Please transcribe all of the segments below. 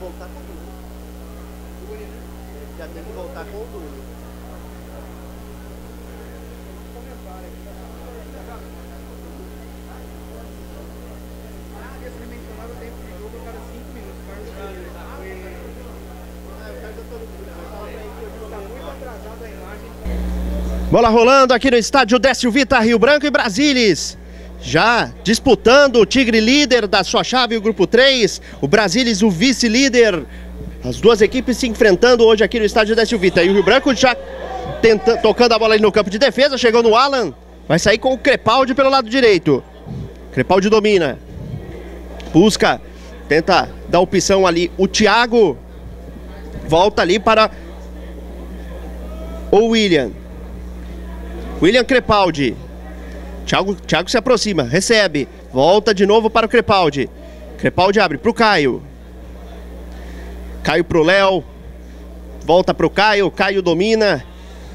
voltar com tudo. Já tem que voltar com tudo. Bola rolando aqui no estádio Décio Vita, Rio Branco e Brasilis. Já disputando o Tigre líder da sua chave, o grupo 3, o Brasilis o vice-líder. As duas equipes se enfrentando hoje aqui no estádio Décio Vita. E o Rio Branco já tenta, tocando a bola ali no campo de defesa, chegou no Alan. Vai sair com o Crepaldi pelo lado direito. Crepaldi domina. Busca, tenta dar opção ali. O Thiago volta ali para o William. William Crepaldi. Thiago, Thiago se aproxima, recebe. Volta de novo para o Crepaldi. Crepaldi abre para o Caio. Caio para o Léo. Volta para o Caio. Caio domina.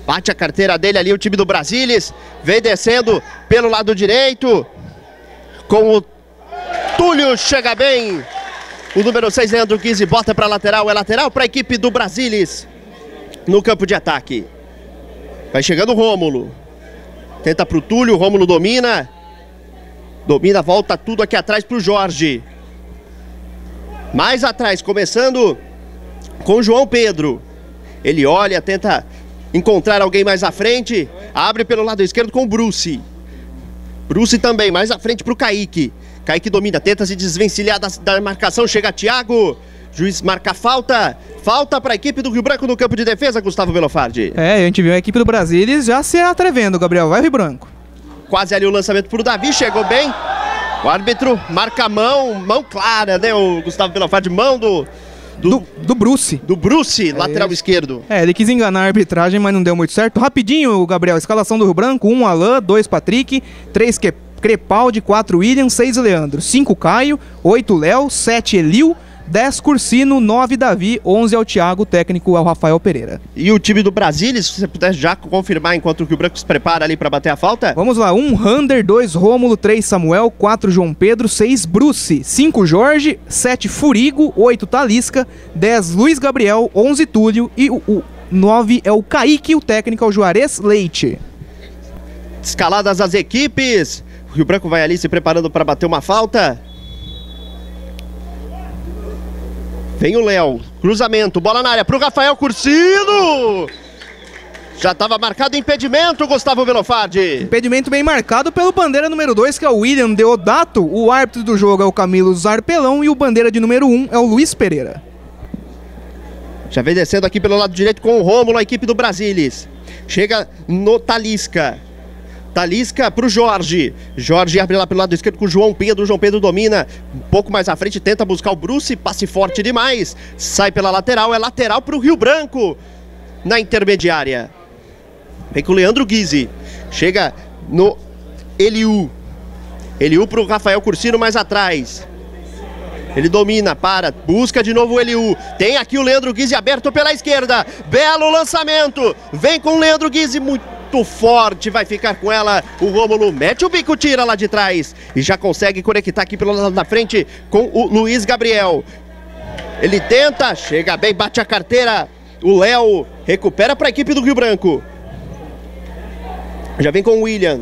Bate a carteira dele ali, o time do Brasilis. Vem descendo pelo lado direito. Com o Túlio, chega bem. O número 6, Leandro Guizzi, bota para lateral. É lateral para a equipe do Brasilis. No campo de ataque. Vai chegando o Rômulo. Tenta pro Túlio, Rômulo domina. Domina, volta tudo aqui atrás pro Jorge. Mais atrás, começando com João Pedro. Ele olha, tenta encontrar alguém mais à frente. Abre pelo lado esquerdo com o Bruce. Bruce também, mais à frente pro Kaique. Kaique domina, tenta se desvencilhar da, da marcação. Chega Thiago. Juiz marca falta. Falta para a equipe do Rio Branco no campo de defesa, Gustavo Velofardi. É, a gente viu a equipe do Brasilis já se atrevendo, Gabriel. Vai, Rio Branco. Quase ali o lançamento para o Davi, chegou bem. O árbitro marca a mão, mão clara, né? O Gustavo Velofardi, mão do, do, do, do, Bruce. Do Bruce, é lateral esquerdo. É, ele quis enganar a arbitragem, mas não deu muito certo. Rapidinho, Gabriel, escalação do Rio Branco: 1 um Alain, 2 Patrick, 3 Crepaldi, 4 William, 6 Leandro, 5 Caio, 8 Léo, 7 Eliu. 10 Cursino, 9 Davi, 11 é o Thiago, o técnico é o Rafael Pereira. E o time do Brasília, se você puder já confirmar enquanto o Rio Branco se prepara ali para bater a falta? Vamos lá, 1 um Rander, 2 Rômulo, 3 Samuel, 4 João Pedro, 6 Bruce, 5 Jorge, 7 Furigo, 8 Talisca, 10 Luiz Gabriel, 11 Túlio e o, o 9 é o Kaique, o técnico é o Juarez Leite. Escaladas as equipes, o Rio Branco vai ali se preparando para bater uma falta. Vem o Léo, cruzamento, bola na área para o Rafael Cursino. Já estava marcado impedimento, Gustavo Velofardi. Impedimento bem marcado pelo bandeira número 2, que é o William Deodato. O árbitro do jogo é o Camilo Zarpelão e o bandeira de número 1 um é o Luiz Pereira. Já vem descendo aqui pelo lado direito com o Rômulo, a equipe do Brasilis. Chega no Talisca. Talisca para o Jorge. Jorge abre lá pelo lado esquerdo com o João Pedro. João Pedro domina um pouco mais à frente, tenta buscar o Bruce. Passe forte demais. Sai pela lateral. É lateral para o Rio Branco na intermediária. Vem com o Leandro Guizzi. Chega no Eliu. Eliu para o Rafael Cursino mais atrás. Ele domina, para, busca de novo o Eliu. Tem aqui o Leandro Guizzi aberto pela esquerda. Belo lançamento. Vem com o Leandro Guizzi, muito muito forte, vai ficar com ela. O Rômulo mete o bico, tira lá de trás e já consegue conectar aqui pelo lado da frente com o Luiz Gabriel. Ele tenta, chega bem, bate a carteira. O Léo recupera para a equipe do Rio Branco. Já vem com o William.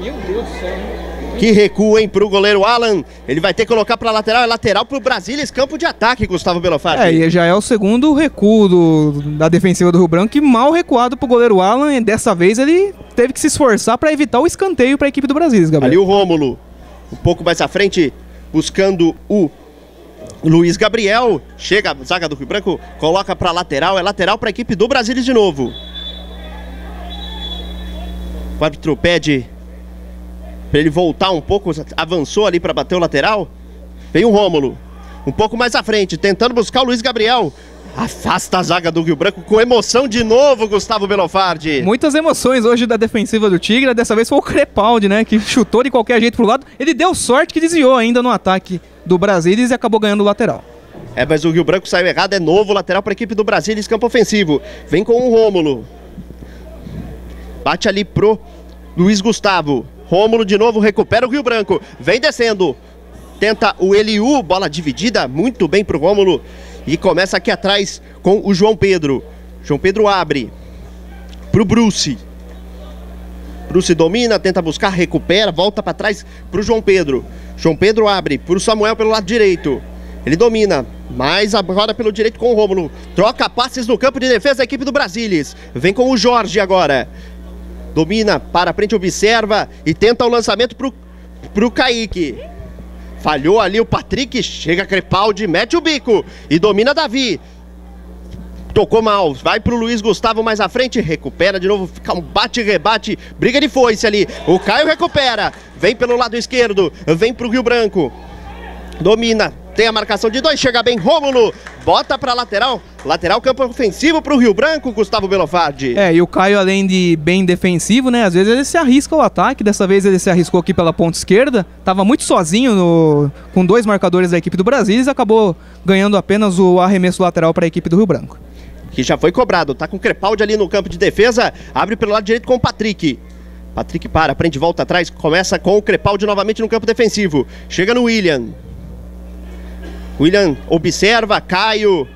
Meu Deus do céu. Que recua, hein, pro goleiro Alan. Ele vai ter que colocar pra lateral, é lateral pro Brasília, esse campo de ataque, Gustavo Belofatti. É, e já é o segundo recuo do, da defensiva do Rio Branco, e mal recuado pro goleiro Alan, e dessa vez ele teve que se esforçar para evitar o escanteio para a equipe do Brasília, Gabriel. Ali o Rômulo, um pouco mais à frente, buscando o Luiz Gabriel. Chega a zaga do Rio Branco, coloca pra lateral, é lateral pra equipe do Brasília de novo. O árbitro pede para ele voltar um pouco, avançou ali para bater o lateral. Vem o Rômulo, um pouco mais à frente, tentando buscar o Luiz Gabriel. Afasta a zaga do Rio Branco com emoção de novo, Gustavo Belofardi. Muitas emoções hoje da defensiva do Tigre. Dessa vez foi o Crepaldi, né? Que chutou de qualquer jeito pro lado. Ele deu sorte que desviou ainda no ataque do Brasília e acabou ganhando o lateral. É, mas o Rio Branco saiu errado. É novo lateral para a equipe do Brasília, campo ofensivo. Vem com o Rômulo. Bate ali pro Luiz Gustavo. Rômulo de novo recupera o Rio Branco. Vem descendo. tenta o Eliu, bola dividida, muito bem pro Rômulo. E começa aqui atrás com o João Pedro. João Pedro abre pro Bruce. Bruce domina, tenta buscar, recupera, volta para trás pro João Pedro. João Pedro abre pro Samuel pelo lado direito. Ele domina, mais agora pelo direito com o Rômulo. Troca passes no campo de defesa da equipe do Brasilis. Vem com o Jorge agora. Domina, para frente, observa e tenta o lançamento pro, pro Kaique. Falhou ali o Patrick, chega Crepaldi, mete o bico e domina Davi. Tocou mal, vai pro Luiz Gustavo mais à frente, recupera de novo, fica um bate-rebate, briga de foice ali. O Caio recupera, vem pelo lado esquerdo, vem pro Rio Branco. Domina, tem a marcação de dois, chega bem Rômulo, bota pra lateral, lateral campo ofensivo pro Rio Branco, Gustavo Belofardi. É, e o Caio, além de bem defensivo, né, às vezes ele se arrisca o ataque, dessa vez ele se arriscou aqui pela ponta esquerda, tava muito sozinho no, com dois marcadores da equipe do Brasil e acabou ganhando apenas o arremesso lateral para a equipe do Rio Branco que já foi cobrado. Tá com o Crepaldi ali no campo de defesa. Abre pelo lado direito com o Patrick. Patrick para, prende, volta atrás. Começa com o Crepaldi novamente no campo defensivo. Chega no William. William observa, Caio.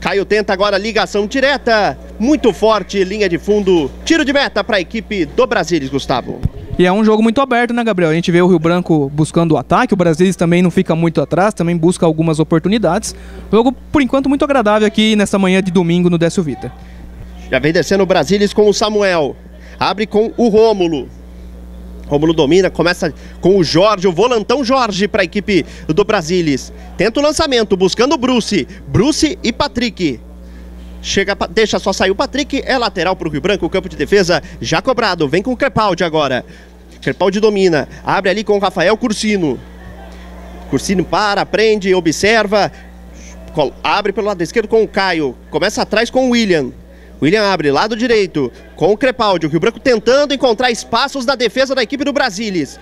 Caio tenta agora ligação direta. Muito forte, linha de fundo. Tiro de meta para a equipe do Brasilis, Gustavo. E é um jogo muito aberto, né, Gabriel? A gente vê o Rio Branco buscando o ataque, o Brasil também não fica muito atrás, também busca algumas oportunidades. Jogo, por enquanto, muito agradável aqui nessa manhã de domingo no Décio Vita. Já vem descendo o Brasilis com o Samuel. Abre com o Rômulo. Rômulo domina, começa com o Jorge, o volantão Jorge para a equipe do Brasilis. Tenta o lançamento, buscando o Bruce. Bruce e Patrick. Chega, deixa só sair o Patrick, é lateral para o Rio Branco, campo de defesa já cobrado. Vem com o Crepaldi agora. Crepaldi domina, abre ali com o Rafael Cursino. Cursino para, prende, observa, abre pelo lado esquerdo com o Caio, começa atrás com o William. William abre, lado direito, com o Crepaldi. O Rio Branco tentando encontrar espaços na defesa da equipe do Brasilis.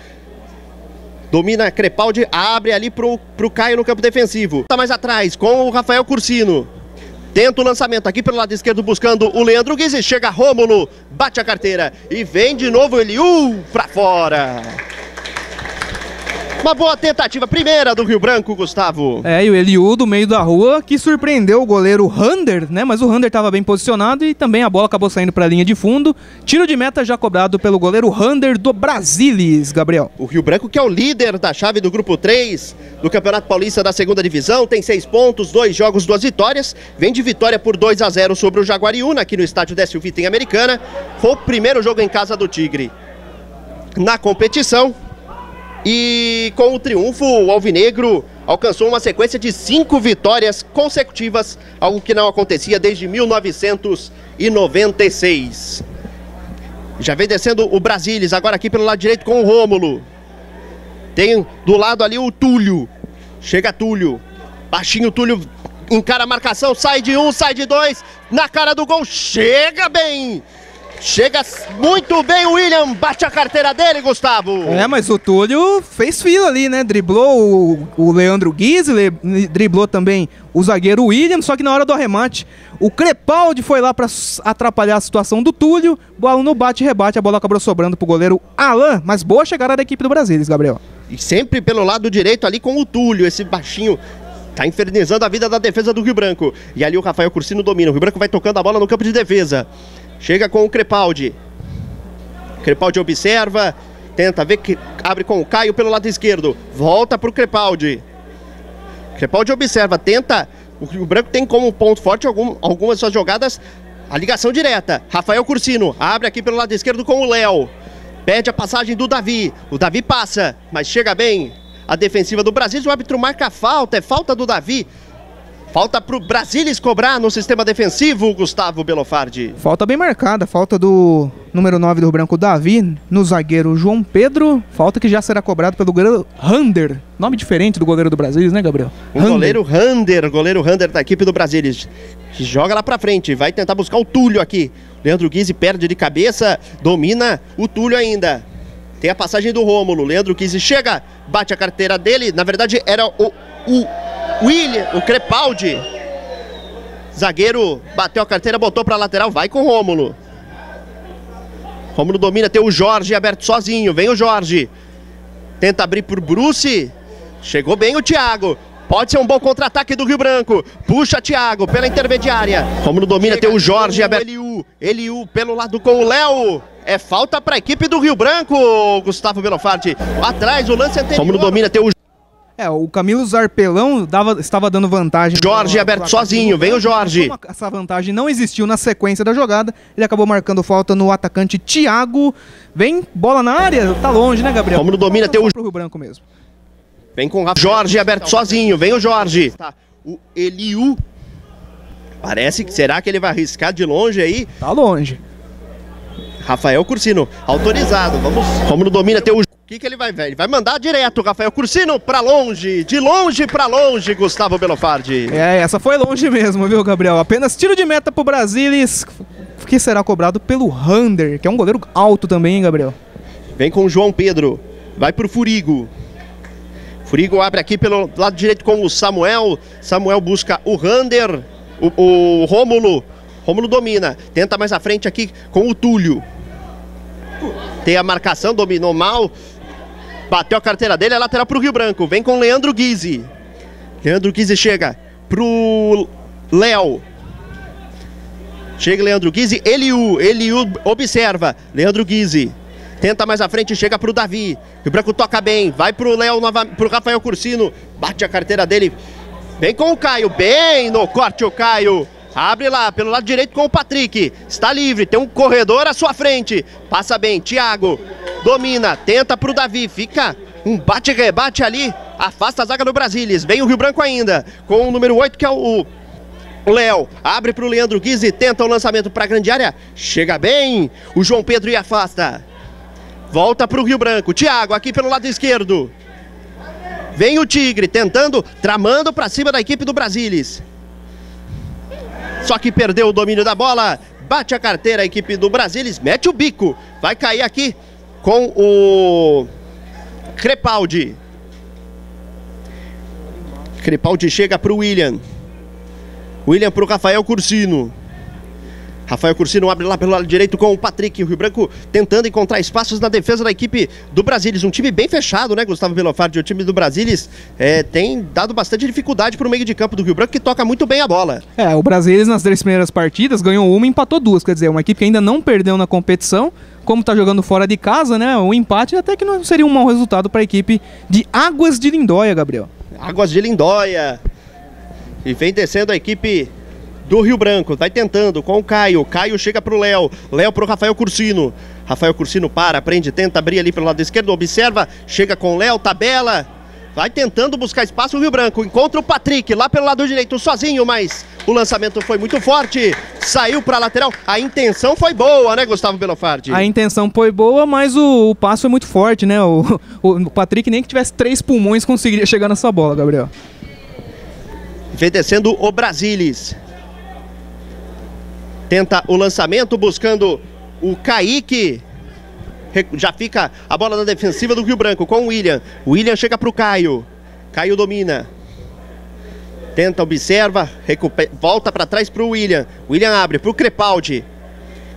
Domina Crepaldi, abre ali pro, pro Caio no campo defensivo. Tá mais atrás, com o Rafael Cursino. Tenta o lançamento aqui pelo lado esquerdo buscando o Leandro Guizzi. Chega Rômulo, bate a carteira e vem de novo ele uh, para fora. Uma boa tentativa, primeira do Rio Branco, Gustavo. É, e o Eliu do meio da rua que surpreendeu o goleiro Rander, né? Mas o Rander estava bem posicionado e também a bola acabou saindo para a linha de fundo. Tiro de meta já cobrado pelo goleiro Rander do Brasilis, Gabriel. O Rio Branco, que é o líder da chave do grupo 3 do Campeonato Paulista da segunda divisão, tem seis pontos, dois jogos, duas vitórias. Vem de vitória por 2 a 0 sobre o Jaguariúna, aqui no estádio Décio Vita em Americana. Foi o primeiro jogo em casa do Tigre na competição. E com o triunfo, o Alvinegro alcançou uma sequência de cinco vitórias consecutivas, algo que não acontecia desde 1996. Já vem descendo o Brasilis, agora aqui pelo lado direito com o Rômulo. Tem do lado ali o Túlio. Chega Túlio. Baixinho Túlio encara a marcação, sai de um, sai de dois. Na cara do gol, chega bem. Chega muito bem o William, bate a carteira dele, Gustavo. É, mas o Túlio fez fila ali, né? Driblou o, o Leandro Guizzi, driblou também o zagueiro William, só que na hora do arremate, o Crepaldi foi lá para atrapalhar a situação do Túlio. Bola no bate-rebate, a bola acabou sobrando pro goleiro Alan, mas boa chegada da equipe do Brasil, Gabriel. E sempre pelo lado direito ali com o Túlio, esse baixinho Tá infernizando a vida da defesa do Rio Branco. E ali o Rafael Cursino domina. O Rio Branco vai tocando a bola no campo de defesa. Chega com o Crepaldi. Crepaldi observa, tenta ver que abre com o Caio pelo lado esquerdo. Volta para o Crepaldi. Crepaldi observa, tenta. O Rio Branco tem como ponto forte algum, algumas suas jogadas a ligação direta. Rafael Cursino abre aqui pelo lado esquerdo com o Léo. Pede a passagem do Davi. O Davi passa, mas chega bem. A defensiva do Brasil, o árbitro marca a falta, é falta do Davi. Falta para o Brasilis cobrar no sistema defensivo, Gustavo Belofardi. Falta bem marcada, falta do número 9 do Branco, Davi, no zagueiro João Pedro. Falta que já será cobrado pelo goleiro Rander. Nome diferente do goleiro do Brasilis, né, Gabriel? O Rander. goleiro Rander, goleiro Rander da equipe do Brasilis. Joga lá para frente, vai tentar buscar o Túlio aqui. Leandro Guizzi perde de cabeça, domina o Túlio ainda. Tem a passagem do Rômulo. Leandro Guizzi chega, bate a carteira dele. Na verdade, era o, o William, o Crepaldi. Zagueiro bateu a carteira, botou para lateral, vai com o Rômulo. Rômulo domina, tem o Jorge aberto sozinho, vem o Jorge. Tenta abrir por Bruce. Chegou bem o Thiago. Pode ser um bom contra-ataque do Rio Branco. Puxa Thiago pela intermediária. No domina tem o Jorge aberto. Eliu, Eliu pelo lado com o Léo. É falta para a equipe do Rio Branco, Gustavo Belofardi. Atrás o lance anterior. Como no domina tem o É, o Camilo Zarpelão dava, estava dando vantagem. Jorge pro- aberto pro sozinho, vem o Jorge. como Essa vantagem não existiu na sequência da jogada. Ele acabou marcando falta no atacante Thiago. Vem, bola na área, tá longe, né, Gabriel? Como no domina tem o- pro Rio Branco mesmo. Vem com o Rafa. Jorge aberto sozinho, vem o Jorge. Tá, O Eliu. Parece que será que ele vai arriscar de longe aí? Tá longe. Rafael Cursino, autorizado. Vamos. Como no domina tem o. O que, que ele vai ver? Ele vai mandar direto, Rafael Cursino, pra longe. De longe pra longe, Gustavo Belofardi. É, essa foi longe mesmo, viu, Gabriel? Apenas tiro de meta pro Brasilis, que será cobrado pelo Rander, que é um goleiro alto também, hein, Gabriel? Vem com o João Pedro. Vai pro Furigo. Furigo abre aqui pelo lado direito com o Samuel. Samuel busca o Rander. O, o Rômulo. Rômulo domina. Tenta mais à frente aqui com o Túlio. Tem a marcação, dominou mal. Bateu a carteira dele, é lateral pro Rio Branco. Vem com Leandro Guise. Leandro Guise chega pro Léo. Chega Leandro Guise, Eliu, Eliu observa, Leandro Guise. Tenta mais à frente, chega pro Davi. Rio Branco toca bem, vai pro Léo, pro Rafael Cursino. Bate a carteira dele. Vem com o Caio, bem no corte o Caio. Abre lá, pelo lado direito com o Patrick. Está livre, tem um corredor à sua frente. Passa bem, Thiago. Domina, tenta pro Davi. Fica um bate-rebate ali. Afasta a zaga do Brasilis. Vem o Rio Branco ainda. Com o número 8, que é o o Léo abre para o Leandro Guise, tenta o lançamento para a grande área. Chega bem. O João Pedro e afasta. Volta para o Rio Branco. Thiago aqui pelo lado esquerdo. Vem o Tigre tentando, tramando para cima da equipe do Brasilis. Só que perdeu o domínio da bola. Bate a carteira a equipe do Brasilis. Mete o bico. Vai cair aqui com o Crepaldi. Crepaldi chega para o William. William para o Rafael Cursino. Rafael Cursino abre lá pelo lado direito com o Patrick. O Rio Branco tentando encontrar espaços na defesa da equipe do Brasilis. Um time bem fechado, né, Gustavo Belofardi? O time do Brasilis é, tem dado bastante dificuldade para o meio de campo do Rio Branco, que toca muito bem a bola. É, o Brasilis nas três primeiras partidas ganhou uma e empatou duas. Quer dizer, uma equipe que ainda não perdeu na competição. Como tá jogando fora de casa, né? O empate até que não seria um mau resultado para a equipe de Águas de Lindóia, Gabriel. Águas de Lindóia. E vem descendo a equipe do Rio Branco. Vai tentando com o Caio. Caio chega pro Léo. Léo pro Rafael Cursino. Rafael Cursino para, prende, tenta abrir ali pelo lado esquerdo. Observa, chega com o Léo, tabela. Vai tentando buscar espaço o Rio Branco. Encontra o Patrick lá pelo lado direito, sozinho, mas o lançamento foi muito forte. Saiu pra lateral. A intenção foi boa, né, Gustavo Belofardi? A intenção foi boa, mas o, o passo foi muito forte, né? O, o Patrick, nem que tivesse três pulmões, conseguiria chegar nessa bola, Gabriel. Vem descendo o Brasilis. Tenta o lançamento, buscando o Kaique. Já fica a bola na defensiva do Rio Branco com o William. O William chega para o Caio. Caio domina. Tenta, observa, volta para trás para o William. William abre para o Crepaldi.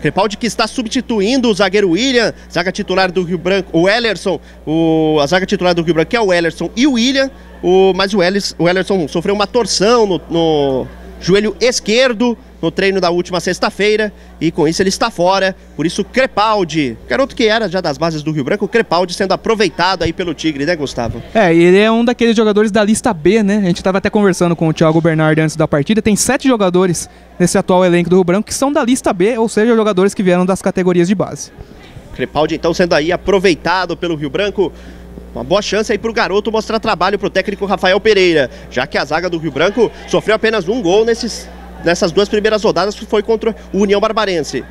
Crepaldi que está substituindo o zagueiro William, zaga titular do Rio Branco, o Ellerson, o, a zaga titular do Rio Branco é o Ellerson e o William, o, mas o, Ellers, o Ellerson sofreu uma torção no, no joelho esquerdo no treino da última sexta-feira e com isso ele está fora. Por isso, Crepaldi, garoto que era já das bases do Rio Branco, Crepaldi sendo aproveitado aí pelo Tigre, né, Gustavo? É, ele é um daqueles jogadores da lista B, né? A gente tava até conversando com o Thiago Bernardi antes da partida. Tem sete jogadores nesse atual elenco do Rio Branco que são da lista B, ou seja, jogadores que vieram das categorias de base. Crepaldi então sendo aí aproveitado pelo Rio Branco. Uma boa chance aí pro garoto mostrar trabalho pro técnico Rafael Pereira, já que a zaga do Rio Branco sofreu apenas um gol nesses, nessas duas primeiras rodadas, foi contra o União Barbarense.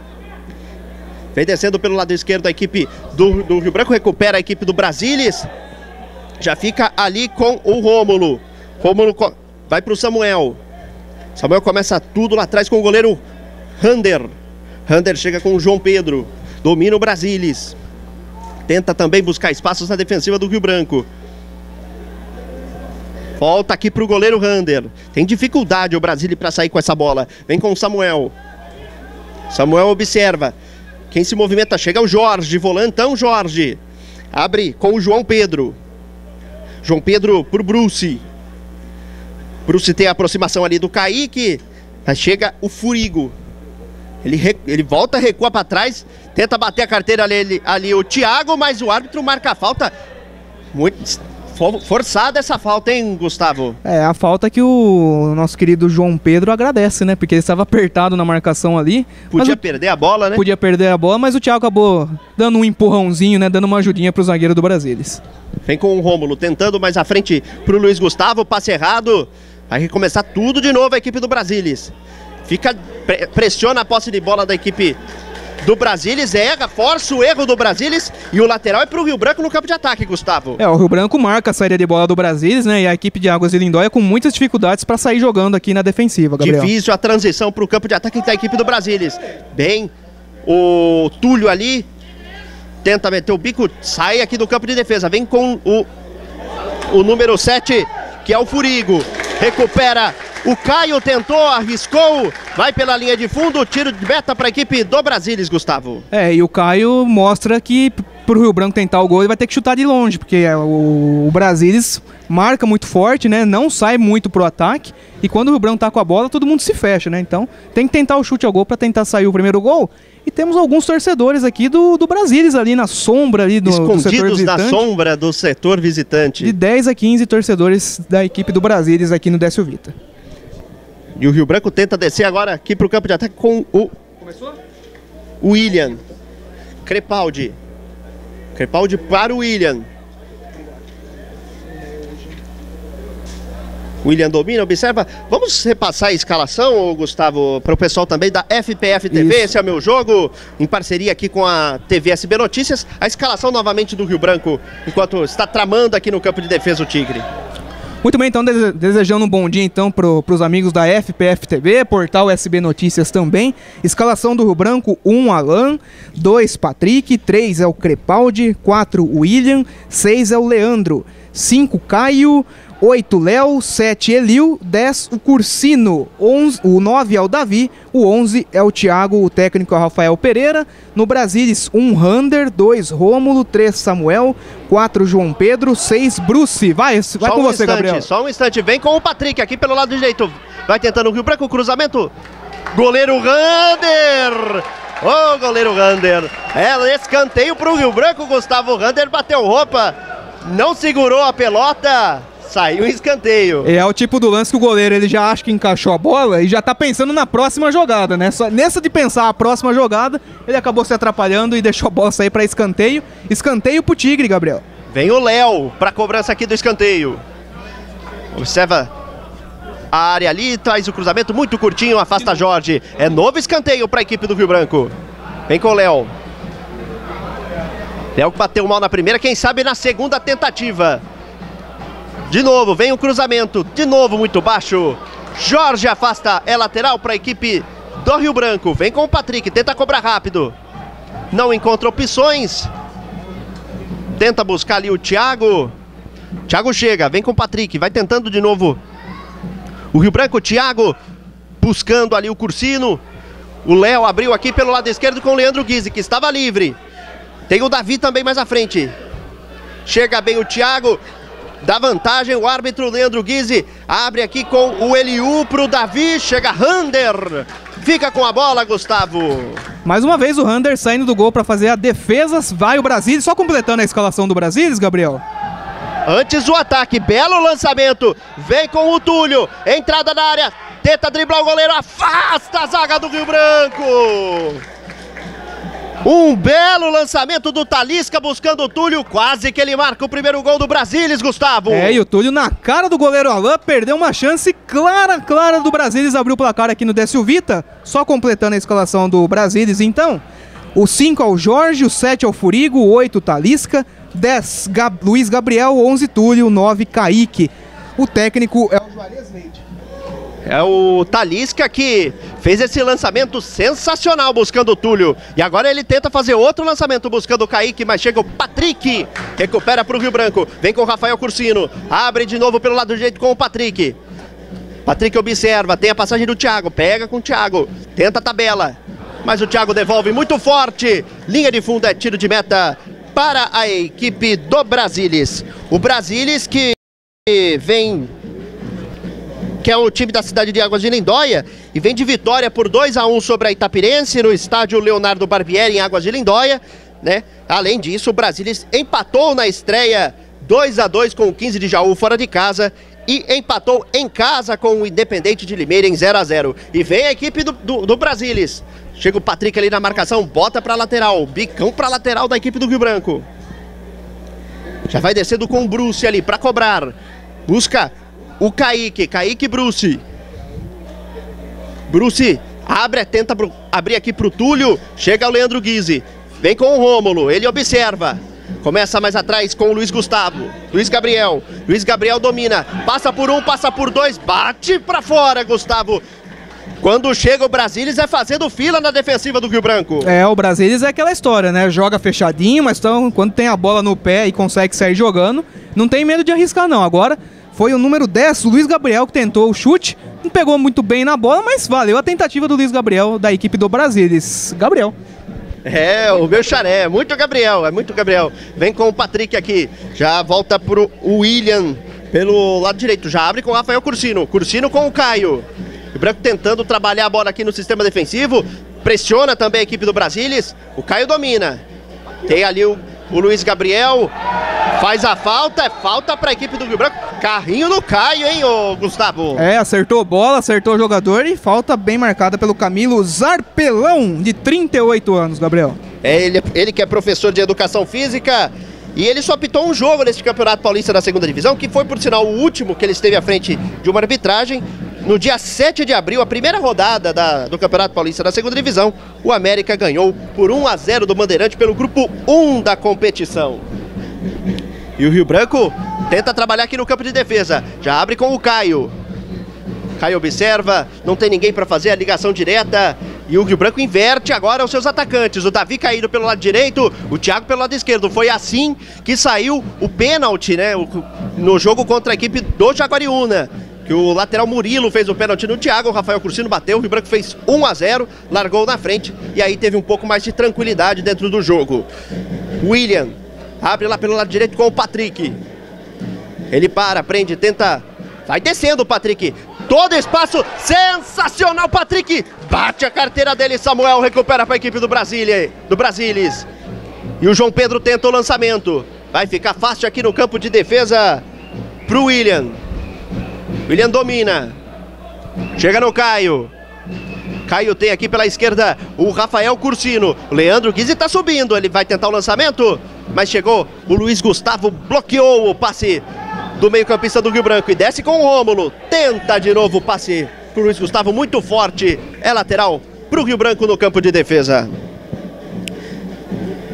Vem descendo pelo lado esquerdo a equipe do, do Rio Branco, recupera a equipe do Brasilis. Já fica ali com o Rômulo. Rômulo vai pro Samuel. Samuel começa tudo lá atrás com o goleiro Rander. Rander chega com o João Pedro. Domina o Brasilis. Tenta também buscar espaços na defensiva do Rio Branco. Volta aqui pro goleiro Rander. Tem dificuldade o Brasília para sair com essa bola. Vem com o Samuel. Samuel observa. Quem se movimenta chega o Jorge, volantão Jorge. Abre com o João Pedro. João Pedro pro Bruce. Bruce tem a aproximação ali do Kaique. Chega o Furigo. Ele, ele volta, recua para trás, tenta bater a carteira ali, ali o Thiago, mas o árbitro marca a falta. Muito forçada essa falta, hein, Gustavo? É, a falta que o nosso querido João Pedro agradece, né? Porque ele estava apertado na marcação ali. Podia o- perder a bola, né? podia perder a bola, mas o Thiago acabou dando um empurrãozinho, né? Dando uma ajudinha pro zagueiro do Brasilis. Vem com o Rômulo tentando mais à frente pro Luiz Gustavo, passe errado. Vai recomeçar tudo de novo a equipe do Brasilis. Fica pre- pressiona a posse de bola da equipe do Brasilis, erra, força o erro do Brasilis e o lateral é pro Rio Branco no campo de ataque, Gustavo. É, o Rio Branco marca a saída de bola do Brasilis, né? E a equipe de Águas de Lindóia com muitas dificuldades para sair jogando aqui na defensiva, Gabriel. Difícil a transição pro campo de ataque da equipe do Brasilis. Bem, o Túlio ali tenta meter o bico, sai aqui do campo de defesa, vem com o o número 7, que é o Furigo. Recupera. O Caio tentou, arriscou, vai pela linha de fundo, tiro de meta para a equipe do Brasilis, Gustavo. É, e o Caio mostra que p- pro Rio Branco tentar o gol, ele vai ter que chutar de longe, porque é, o, o marca muito forte, né? Não sai muito pro ataque. E quando o Rio Branco tá com a bola, todo mundo se fecha, né? Então tem que tentar o chute ao gol para tentar sair o primeiro gol. E temos alguns torcedores aqui do, do Brasilis ali na sombra ali do, do setor Escondidos na visitante. sombra do setor visitante. De 10 a 15 torcedores da equipe do Brasilis aqui no Décio Vita. E o Rio Branco tenta descer agora aqui pro campo de ataque com o Começou? William. Crepaldi. Crepaldi para o William. William domina, observa. Vamos repassar a escalação, Gustavo, para o pessoal também da FPF TV. Isso. Esse é o meu jogo, em parceria aqui com a TV SB Notícias. A escalação novamente do Rio Branco, enquanto está tramando aqui no campo de defesa o Tigre. Muito bem, então dese- desejando um bom dia então pro, pros amigos da FPF TV, portal SB Notícias também. Escalação do Rio Branco, 1 um Alan, 2 Patrick, 3 é o Crepaldi, 4 William, 6 é o Leandro, 5 Caio, 8 Léo, 7 Elil, 10 o Cursino, 11, o 9 é o Davi, o 11 é o Thiago, o técnico é o Rafael Pereira. No Brasilis, 1 Rander, 2 Rômulo, 3 Samuel, 4 João Pedro, 6 Bruce. Vai, vai só com um você, instante, Gabriel. Só um instante, vem com o Patrick aqui pelo lado direito. Vai tentando o Rio Branco, cruzamento. Goleiro Rander! Ô, goleiro Rander. É escanteio pro Rio Branco, Gustavo Rander bateu roupa. Não segurou a pelota. Saiu em escanteio. É o tipo do lance que o goleiro ele já acha que encaixou a bola e já tá pensando na próxima jogada, né? Só nessa de pensar a próxima jogada, ele acabou se atrapalhando e deixou a bola sair para escanteio. Escanteio pro Tigre, Gabriel. Vem o Léo pra cobrança aqui do escanteio. Observa a área ali, traz o cruzamento muito curtinho, afasta Jorge. É novo escanteio pra equipe do Rio Branco. Vem com o Léo. Léo que bateu mal na primeira, quem sabe na segunda tentativa. De novo, vem o cruzamento, de novo muito baixo. Jorge afasta, é lateral para a equipe do Rio Branco. Vem com o Patrick, tenta cobrar rápido. Não encontra opções. Tenta buscar ali o Thiago. Thiago chega, vem com o Patrick, vai tentando de novo. O Rio Branco, o Thiago, buscando ali o Cursino. O Léo abriu aqui pelo lado esquerdo com o Leandro Guise, que estava livre. Tem o Davi também mais à frente. Chega bem o Thiago, dá vantagem o árbitro Leandro Guise. Abre aqui com o Eliu pro Davi, chega Rander. Fica com a bola, Gustavo. Mais uma vez o Rander saindo do gol para fazer a defesa. Vai o Brasil, só completando a escalação do Brasil, Gabriel. Antes o ataque, belo lançamento. Vem com o Túlio. Entrada na área. Tenta driblar o goleiro. Afasta a zaga do Rio Branco. Um belo lançamento do Talisca buscando o Túlio. Quase que ele marca o primeiro gol do Brasilis, Gustavo. É, e o Túlio na cara do goleiro Alain perdeu uma chance clara, clara do Brasilis abriu o placar aqui no Décio Vita, só completando a escalação do Brasilis então. O 5 ao Jorge, o 7 ao Furigo, o 8 Talisca, 10 Gab- Luiz Gabriel, 11 Túlio, 9 Kaique. O técnico é o Juarez Leite. É o Talisca que fez esse lançamento sensacional buscando o Túlio. E agora ele tenta fazer outro lançamento buscando o Kaique, mas chega o Patrick. Recupera para o Rio Branco. Vem com o Rafael Cursino. Abre de novo pelo lado direito com o Patrick. Patrick observa, tem a passagem do Thiago. Pega com o Thiago. Tenta a tabela. Mas o Thiago devolve muito forte. Linha de fundo é tiro de meta para a equipe do Brasilis. O Brasilis que vem que é o time da cidade de Águas de Lindóia, e vem de vitória por 2 a 1 sobre a Itapirense no estádio Leonardo Barbieri em Águas de Lindóia, né? Além disso, o Brasília empatou na estreia 2 a 2 com o 15 de Jaú fora de casa e empatou em casa com o Independente de Limeira em 0 a 0 E vem a equipe do, do, do. Chega o Patrick ali na marcação, bota para lateral, bicão para lateral da equipe do Rio Branco. Já vai descendo com o Bruce ali para cobrar. Busca o Kaique, Kaique Bruce. Bruce abre, tenta abrir aqui pro Túlio. Chega o Leandro Guise. Vem com o Rômulo, ele observa. Começa mais atrás com o Luiz Gustavo. Luiz Gabriel. Luiz Gabriel domina. Passa por um, passa por dois. Bate para fora, Gustavo. Quando chega o Brasilis é fazendo fila na defensiva do Rio Branco. É, o Brasilis é aquela história, né? Joga fechadinho, mas então, quando tem a bola no pé e consegue sair jogando, não tem medo de arriscar não. Agora foi o número 10, o Luiz Gabriel, que tentou o chute. Não pegou muito bem na bola, mas valeu a tentativa do Luiz Gabriel, da equipe do Brasilis. Gabriel. É, o meu xaré, muito Gabriel, é muito Gabriel. Vem com o Patrick aqui, já volta pro William pelo lado direito, já abre com o Rafael Cursino, Cursino com o Caio. O Branco tentando trabalhar a bola aqui no sistema defensivo, pressiona também a equipe do Brasilis, o Caio domina. Tem ali o, o Luiz Gabriel, Faz a falta, é falta para a equipe do Rio Branco. Carrinho no Caio, hein, ô Gustavo? É, acertou bola, acertou o jogador e falta bem marcada pelo Camilo Zarpelão, de 38 anos, Gabriel. É ele, ele que é professor de educação física. E ele só apitou um jogo nesse Campeonato Paulista da segunda divisão, que foi, por sinal, o último que ele esteve à frente de uma arbitragem. No dia 7 de abril, a primeira rodada da, do Campeonato Paulista da segunda divisão, o América ganhou por 1 a 0 do Bandeirante pelo grupo 1 da competição. E o Rio Branco tenta trabalhar aqui no campo de defesa. Já abre com o Caio. Caio observa, não tem ninguém para fazer a ligação direta. E o Rio Branco inverte agora os seus atacantes. O Davi caído pelo lado direito, o Thiago pelo lado esquerdo. Foi assim que saiu o pênalti, né? No jogo contra a equipe do Jaguariúna. Que o lateral Murilo fez o pênalti no Thiago, o Rafael Cursino bateu, o Rio Branco fez 1 a 0 largou na frente e aí teve um pouco mais de tranquilidade dentro do jogo. William Abre lá pelo lado direito com o Patrick. Ele para, prende, tenta. Vai descendo o Patrick. Todo espaço. Sensacional, Patrick. Bate a carteira dele. Samuel recupera para a equipe do Brasília. Do Brasilis. E o João Pedro tenta o lançamento. Vai ficar fácil aqui no campo de defesa pro William. William domina. Chega no Caio. Caio tem aqui pela esquerda o Rafael Cursino. Leandro Guizzi está subindo. Ele vai tentar o lançamento mas chegou o Luiz Gustavo, bloqueou o passe do meio-campista do Rio Branco e desce com o Rômulo. Tenta de novo o passe pro Luiz Gustavo, muito forte. É lateral pro Rio Branco no campo de defesa.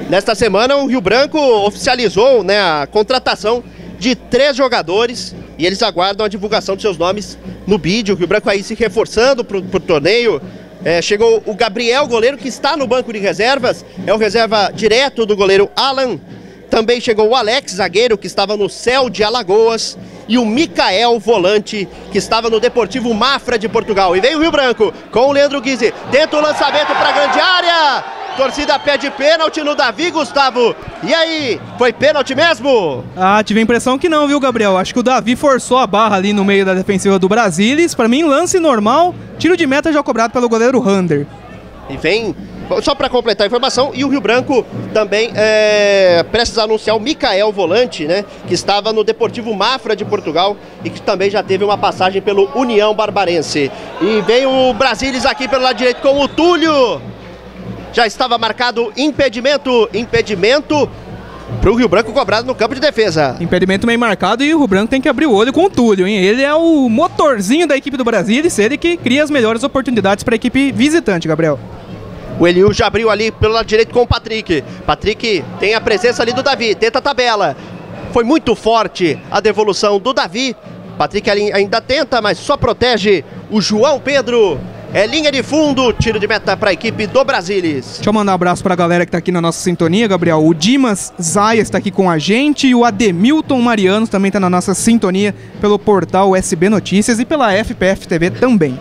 Nesta semana, o Rio Branco oficializou né, a contratação de três jogadores e eles aguardam a divulgação de seus nomes no vídeo. O Rio Branco aí se reforçando para o torneio. É, chegou o Gabriel, goleiro, que está no banco de reservas, é o reserva direto do goleiro Alan. Também chegou o Alex, zagueiro, que estava no Céu de Alagoas. E o Micael, volante, que estava no Deportivo Mafra de Portugal. E vem o Rio Branco com o Leandro Guise. Tenta o lançamento para a grande área. Torcida pede pênalti no Davi, Gustavo. E aí, foi pênalti mesmo? Ah, tive a impressão que não, viu, Gabriel? Acho que o Davi forçou a barra ali no meio da defensiva do Brasilis. Para mim, lance normal, tiro de meta já cobrado pelo goleiro Rander. E vem só para completar a informação, e o Rio Branco também é, prestes a anunciar o Micael Volante, né? Que estava no Deportivo Mafra de Portugal e que também já teve uma passagem pelo União Barbarense. E vem o Brasilis aqui pelo lado direito com o Túlio já estava marcado impedimento, impedimento para o Rio Branco cobrado no campo de defesa. Impedimento meio marcado e o Rio Branco tem que abrir o olho com o Túlio, hein? Ele é o motorzinho da equipe do Brasil e ele que cria as melhores oportunidades para a equipe visitante, Gabriel. O Eliu já abriu ali pelo lado direito com o Patrick. Patrick tem a presença ali do Davi, tenta a tabela. Foi muito forte a devolução do Davi. Patrick ainda tenta, mas só protege o João Pedro. É linha de fundo, tiro de meta para a equipe do Brasilis. Deixa eu mandar um abraço para a galera que está aqui na nossa sintonia, Gabriel. O Dimas Zayas está aqui com a gente e o Ademilton Marianos também está na nossa sintonia pelo portal SB Notícias e pela FPF TV também.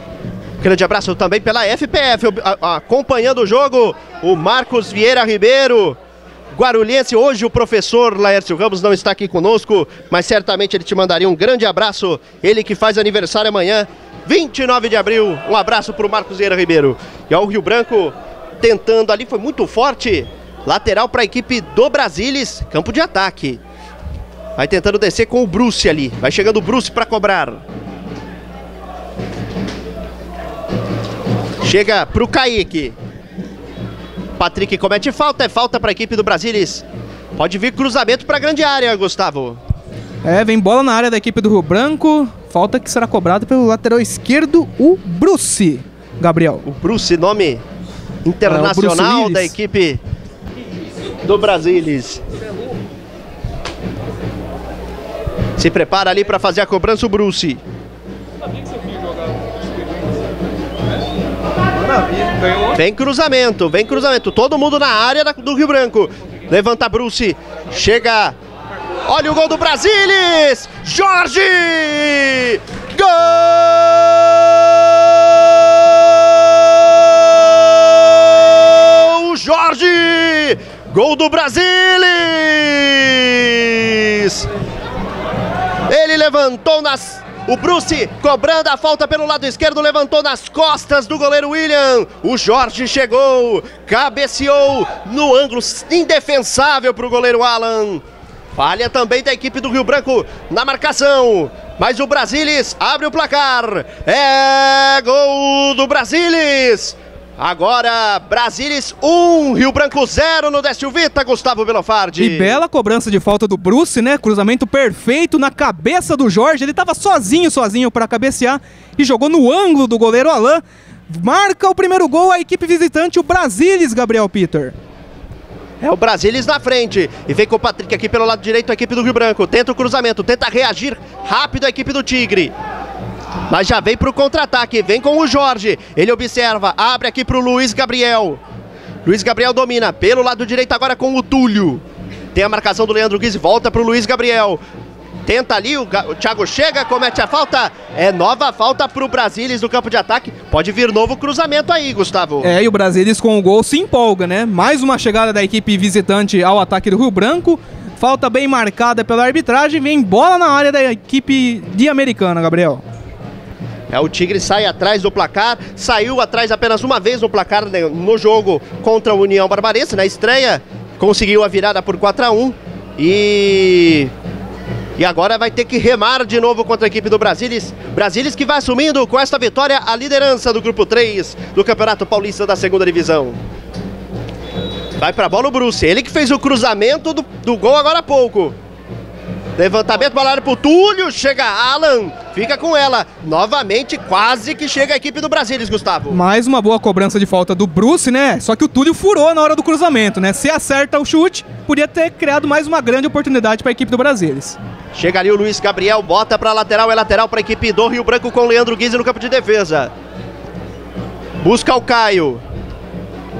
Grande abraço também pela FPF, acompanhando o jogo, o Marcos Vieira Ribeiro. Guarulhense. Hoje o professor Laércio Ramos não está aqui conosco, mas certamente ele te mandaria um grande abraço. Ele que faz aniversário amanhã, 29 de abril. Um abraço para o Marcos Vieira Ribeiro. E ao Rio Branco tentando ali, foi muito forte. Lateral para a equipe do Brasilis, campo de ataque. Vai tentando descer com o Bruce ali. Vai chegando o Bruce para cobrar. Chega pro Kaique. Patrick comete falta, é falta para a equipe do Brasilis. Pode vir cruzamento para a grande área, Gustavo. É, vem bola na área da equipe do Rio Branco. Falta que será cobrada pelo lateral esquerdo, o Bruce. Gabriel. O Bruce, nome internacional é, Bruce da equipe do Brasilis. Se prepara ali para fazer a cobrança o Bruce. Vem cruzamento, vem cruzamento. Todo mundo na área do Rio Branco. Levanta Bruce. Chega. Olha o gol do Brasilis. Jorge! Gol! Jorge! Gol do Brasilis! Ele levantou nas o Bruce cobrando a falta pelo lado esquerdo, levantou nas costas do goleiro William. O Jorge chegou, cabeceou no ângulo indefensável para o goleiro Alan. Falha também da equipe do Rio Branco na marcação. Mas o Brasilis abre o placar. É gol do Brasilis. Agora, Brasilis 1, um, Rio Branco 0 no Décio Vita, Gustavo Belofardi. E bela cobrança de falta do Bruce, né? Cruzamento perfeito na cabeça do Jorge. Ele estava sozinho, sozinho para cabecear e jogou no ângulo do goleiro Alain. Marca o primeiro gol a equipe visitante, o Brasilis, Gabriel Peter. É o Brasilis na frente. E vem com o Patrick aqui pelo lado direito, a equipe do Rio Branco. Tenta o cruzamento, tenta reagir rápido a equipe do Tigre. Mas já vem para o contra-ataque, vem com o Jorge. Ele observa, abre aqui para o Luiz Gabriel. Luiz Gabriel domina pelo lado direito agora com o Túlio. Tem a marcação do Leandro Guiz, volta para o Luiz Gabriel. Tenta ali, o, o Thiago chega, comete a falta. É nova falta para o Brasilis no campo de ataque. Pode vir novo cruzamento aí, Gustavo. É, e o Brasilis com o gol se empolga, né? Mais uma chegada da equipe visitante ao ataque do Rio Branco. Falta bem marcada pela arbitragem. Vem bola na área da equipe de Americana, Gabriel. É, o Tigre sai atrás do placar, saiu atrás apenas uma vez no placar né, no jogo contra a União Barbarense, na estreia, conseguiu a virada por 4 a 1 e e agora vai ter que remar de novo contra a equipe do Brasilis. Brasilis que vai assumindo com esta vitória a liderança do grupo 3 do Campeonato Paulista da segunda divisão. Vai pra bola o Bruce, ele que fez o cruzamento do, do gol agora há pouco. Levantamento, bola pro Túlio, chega Alan, fica com ela. Novamente, quase que chega a equipe do Brasilis, Gustavo. Mais uma boa cobrança de falta do Bruce, né? Só que o Túlio furou na hora do cruzamento, né? Se acerta o chute, podia ter criado mais uma grande oportunidade para a equipe do Brasilis. Chega ali o Luiz Gabriel, bota para lateral, é lateral para a equipe do Rio Branco com Leandro Guizzi no campo de defesa. Busca o Caio.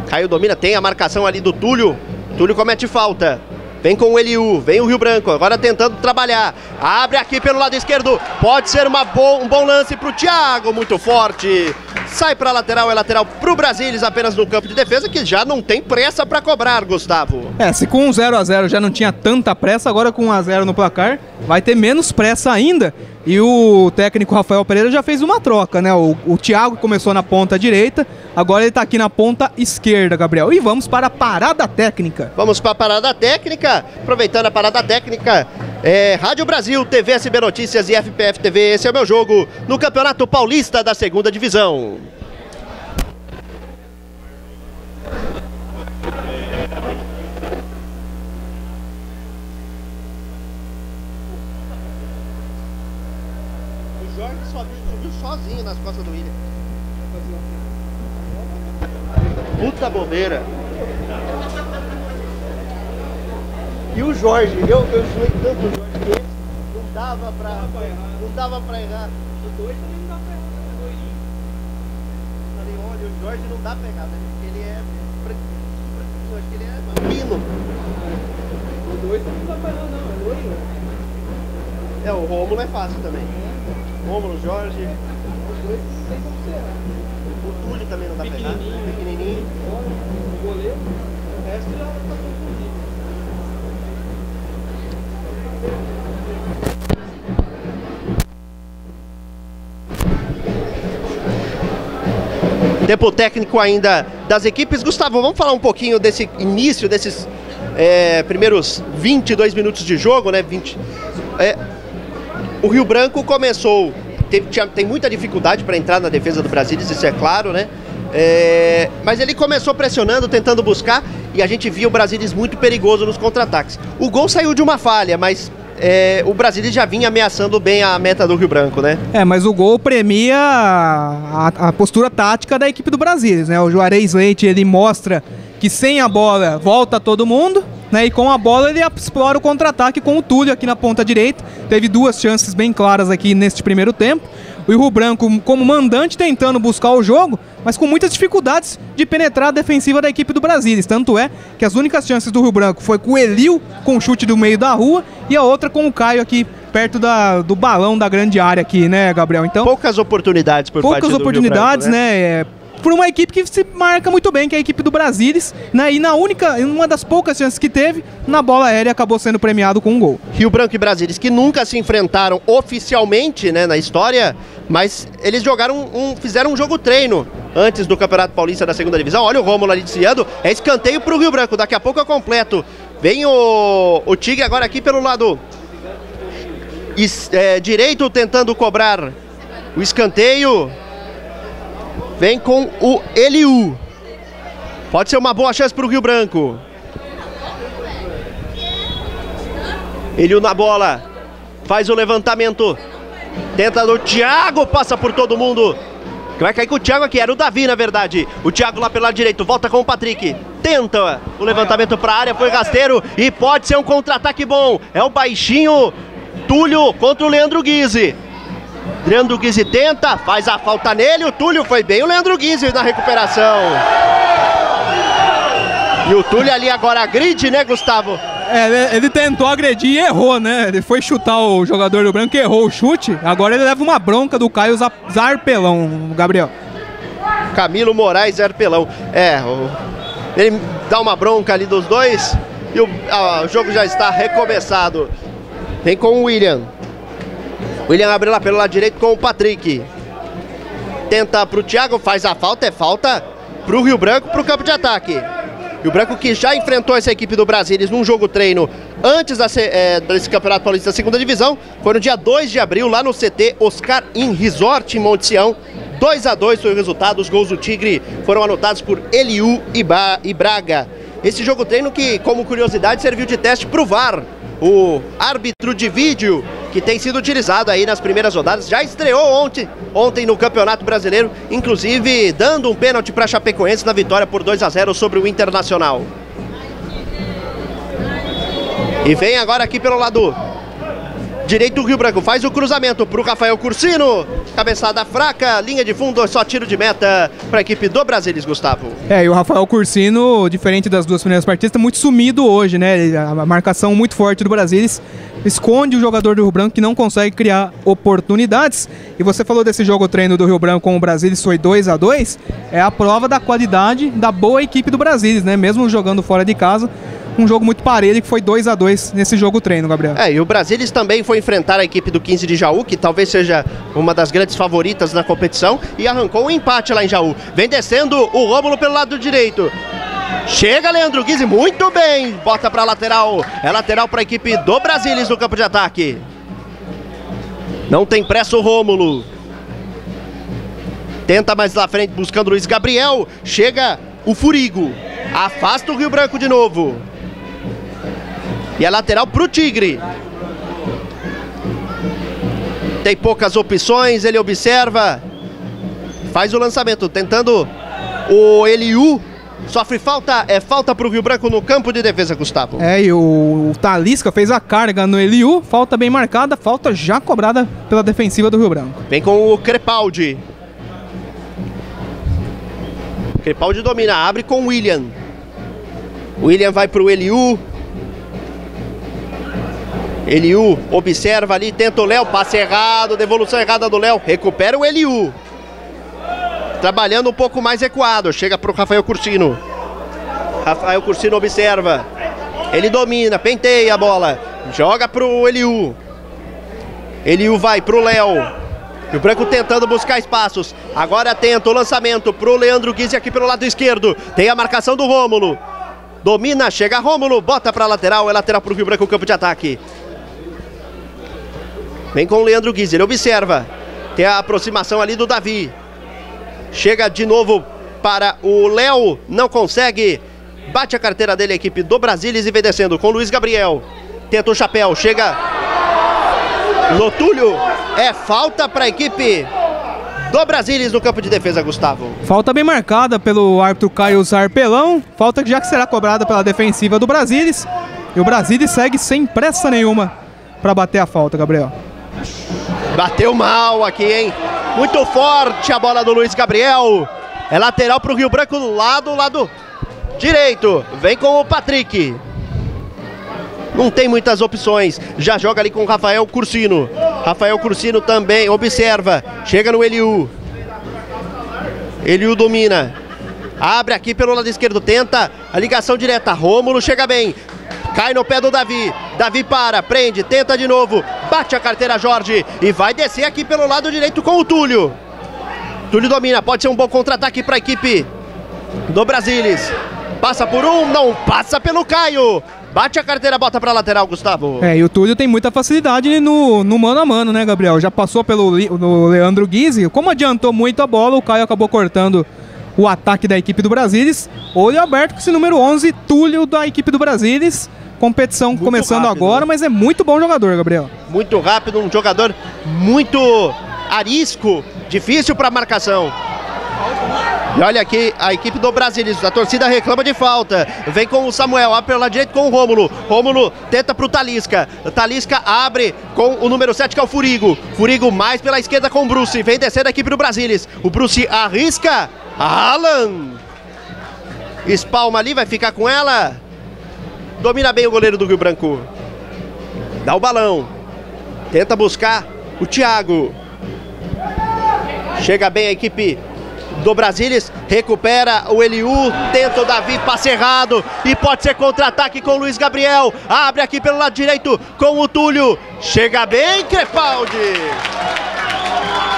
Caio domina, tem a marcação ali do Túlio. Túlio comete falta. Vem com o Eliu, vem o Rio Branco, agora tentando trabalhar. Abre aqui pelo lado esquerdo, pode ser uma bo um bom lance para o Thiago, muito forte. Sai para lateral, é lateral para o apenas no campo de defesa, que já não tem pressa para cobrar, Gustavo. É, se com 0 a 0 já não tinha tanta pressa, agora com 1 a 0 no placar, vai ter menos pressa ainda. E o técnico Rafael Pereira já fez uma troca, né? O, o Thiago começou na ponta direita, agora ele está aqui na ponta esquerda, Gabriel. E vamos para a parada técnica. Vamos para a parada técnica. Aproveitando a parada técnica, é, Rádio Brasil, TV SB Notícias e FPF TV. Esse é o meu jogo no Campeonato Paulista da Segunda Divisão. Nas costas do William. Puta bobeira. E o Jorge, eu, eu zoei tanto o Jorge que esse não dava pra, não dava pra errar. O dois também não dá pra errar, né? Doirinho. Falei, olha, o Jorge não dá pra errar, né? porque ele é branquinho, acho que ele é fino. O dois também não dá pra errar, não, é loiro. É, o Rômulo é fácil também. Rômulo, Jorge. O Túlio também não dá pra pegar. Pequenininho. O goleiro, o resto já tá confundido. Tempo técnico ainda das equipes. Gustavo, vamos falar um pouquinho desse início, desses é, primeiros 22 minutos de jogo, né? 20, é, o Rio Branco começou, teve, tinha, tem muita dificuldade para entrar na defesa do Brasil, isso é claro, né? É, mas ele começou pressionando, tentando buscar, e a gente via o Brasilis muito perigoso nos contra-ataques. O gol saiu de uma falha, mas é, o Brasil já vinha ameaçando bem a meta do Rio Branco, né? É, mas o gol premia a, a postura tática da equipe do Brasil, né? O Juarez Leite, ele mostra que sem a bola volta todo mundo, né? E com a bola ele explora o contra-ataque com o Túlio aqui na ponta direita. Teve duas chances bem claras aqui neste primeiro tempo. O Rio Branco como mandante tentando buscar o jogo, mas com muitas dificuldades de penetrar a defensiva da equipe do Brasil. Tanto é que as únicas chances do Rio Branco foi com o Elil com o chute do meio da rua e a outra com o Caio aqui perto da, do balão da grande área aqui, né, Gabriel? Então poucas oportunidades por poucas oportunidades, Branco, né? né? Por uma equipe que se marca muito bem, que é a equipe do Brasilis, né? E na única, uma das poucas chances que teve, na bola aérea acabou sendo premiado com um gol. Rio Branco e Brasilis que nunca se enfrentaram oficialmente, né, na história, mas eles jogaram um, fizeram um jogo treino antes do Campeonato Paulista da Segunda Divisão. Olha o Rômulo ali desviando, é escanteio pro Rio Branco, daqui a pouco é completo. Vem o, o Tigre agora aqui pelo lado é, direito tentando cobrar o escanteio. Vem com o Eliu. Pode ser uma boa chance para o Rio Branco. Eliu na bola. Faz o levantamento. Tenta do Thiago. Passa por todo mundo. Vai cair com o Thiago aqui. Era o Davi, na verdade. O Thiago lá pelo lado direito. Volta com o Patrick. Tenta o levantamento para a área. Foi rasteiro. E pode ser um contra-ataque bom. É o baixinho Túlio contra o Leandro Guise. Leandro Guise tenta, faz a falta nele, o Túlio foi bem, o Leandro Guise na recuperação. E o Túlio ali agora agride, né, Gustavo? É, ele tentou agredir e errou, né? Ele foi chutar o jogador do branco, errou o chute. Agora ele leva uma bronca do Caio Zarpelão, Gabriel. Camilo Moraes Zarpelão. É, o... ele dá uma bronca ali dos dois e o, ah, o jogo já está recomeçado. Vem com o William. William abre lá pelo lado direito com o Patrick. Tenta pro Thiago, faz a falta, é falta pro Rio Branco, pro campo de ataque. Rio Branco que já enfrentou essa equipe do Brasilis num jogo treino antes da, é, desse Campeonato Paulista da segunda divisão. Foi no dia 2 de abril, lá no CT Oscar In Resort em Monte Sião. 2 a 2 foi o resultado. Os gols do Tigre foram anotados por Eliu e Braga. Esse jogo treino que, como curiosidade, serviu de teste pro VAR. O árbitro de vídeo que tem sido utilizado aí nas primeiras rodadas. Já estreou ontem, ontem no Campeonato Brasileiro, inclusive dando um pênalti para Chapecoense na vitória por 2 a 0 sobre o Internacional. E vem agora aqui pelo lado direito do Rio Branco, faz o cruzamento para o Rafael Cursino, cabeçada fraca, linha de fundo, só tiro de meta para a equipe do Brasilis, Gustavo. É, e o Rafael Cursino, diferente das duas primeiras partidas, está muito sumido hoje, né? A marcação muito forte do Brasilis esconde o jogador do Rio Branco que não consegue criar oportunidades. E você falou desse jogo treino do Rio Branco com o Brasil, isso foi 2 a 2 É a prova da qualidade da boa equipe do Brasil, né? Mesmo jogando fora de casa, um jogo muito parelho que foi 2 a 2 nesse jogo treino, Gabriel. É, e o Brasilis também foi enfrentar a equipe do 15 de Jaú, que talvez seja uma das grandes favoritas na competição, e arrancou um empate lá em Jaú. Vem descendo o Rômulo pelo lado direito. Chega Leandro Guise, muito bem. Bota para lateral. É lateral para a equipe do Brasilis no campo de ataque. Não tem pressa o Rômulo. Tenta mais lá frente buscando o Luiz Gabriel. Chega o Furigo. Afasta o Rio Branco de novo. E a lateral para o Tigre. Tem poucas opções, ele observa. Faz o lançamento, tentando o Eliu Sofre falta, é falta para o Rio Branco no campo de defesa, Gustavo. É, e o, o Talisca fez a carga no Eliu, falta bem marcada, falta já cobrada pela defensiva do Rio Branco. Vem com o Crepaldi. Crepaldi domina, abre com o William. William vai para o Eliu. Eliu observa ali, tenta o Léo, passe errado, devolução errada do Léo, recupera o Eliu trabalhando um pouco mais recuado. Chega para o Rafael Cursino. Rafael Cursino observa. Ele domina, penteia a bola. Joga pro Eliu. Eliu vai pro Léo. E o Branco tentando buscar espaços. Agora tenta o lançamento pro Leandro Guizzi aqui pelo lado esquerdo. Tem a marcação do Rômulo. Domina, chega Rômulo, bota pra lateral. É lateral pro Rio Branco, campo de ataque. Vem com o Leandro Guizzi, ele observa. Tem a aproximação ali do Davi. Chega de novo para o Léo, não consegue. Bate a carteira dele, a equipe do Brasilis e vem descendo com o Luiz Gabriel. Tenta o chapéu, chega Lotúlio. É falta para a equipe do Brasilis no campo de defesa, Gustavo. Falta bem marcada pelo árbitro Caio Zarpelão. Falta que já que será cobrada pela defensiva do Brasilis. E o Brasilis segue sem pressa nenhuma para bater a falta, Gabriel. Bateu mal aqui, hein? Muito forte a bola do Luiz Gabriel. É lateral para o Rio Branco, lado, lado direito. Vem com o Patrick. Não tem muitas opções. Já joga ali com o Rafael Cursino. Rafael Cursino também observa. Chega no Eliu. Eliu domina. Abre aqui pelo lado esquerdo. Tenta a ligação direta. Rômulo chega bem. Cai no pé do Davi. Davi para, prende, tenta de novo. Bate a carteira Jorge. E vai descer aqui pelo lado direito com o Túlio. Túlio domina. Pode ser um bom contra-ataque para a equipe do Brasilis. Passa por um, não passa pelo Caio. Bate a carteira, bota pra lateral, Gustavo. É, e o Túlio tem muita facilidade no, no mano a mano, né, Gabriel? Já passou pelo Leandro Guizzi. Como adiantou muito a bola, o Caio acabou cortando o ataque da equipe do Brasilis. Olho aberto com esse número 11, Túlio da equipe do Brasilis. Competição muito começando rápido, agora, né? mas é muito bom jogador, Gabriel. Muito rápido, um jogador muito arisco, difícil para marcação. E olha aqui a equipe do Brasilis, a torcida reclama de falta. Vem com o Samuel, abre pela direita com o Rômulo. Rômulo tenta pro Talisca. Talisca abre com o número 7 que é o Furigo. Furigo mais pela esquerda com o Bruce. Vem descendo a equipe do Brasilis. O Bruce arrisca. Alan. Espalma ali, vai ficar com ela. Domina bem o goleiro do Rio Branco. Dá o balão. Tenta buscar o Thiago. Chega bem a equipe do Brasilis, recupera o Eliu, tenta o Davi, passe errado e pode ser contra-ataque com o Luiz Gabriel, abre aqui pelo lado direito com o Túlio, chega bem Crepaldi,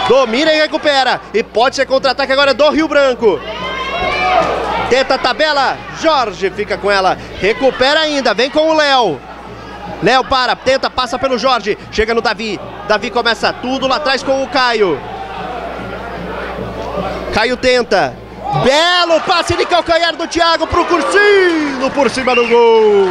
domina e recupera e pode ser contra-ataque agora do Rio Branco. Tenta a tabela, Jorge fica com ela, recupera ainda, vem com o Léo. Léo para, tenta, passa pelo Jorge, chega no Davi. Davi começa tudo lá atrás com o Caio. Caio tenta. Belo passe de calcanhar do Thiago pro Cursino por cima do gol.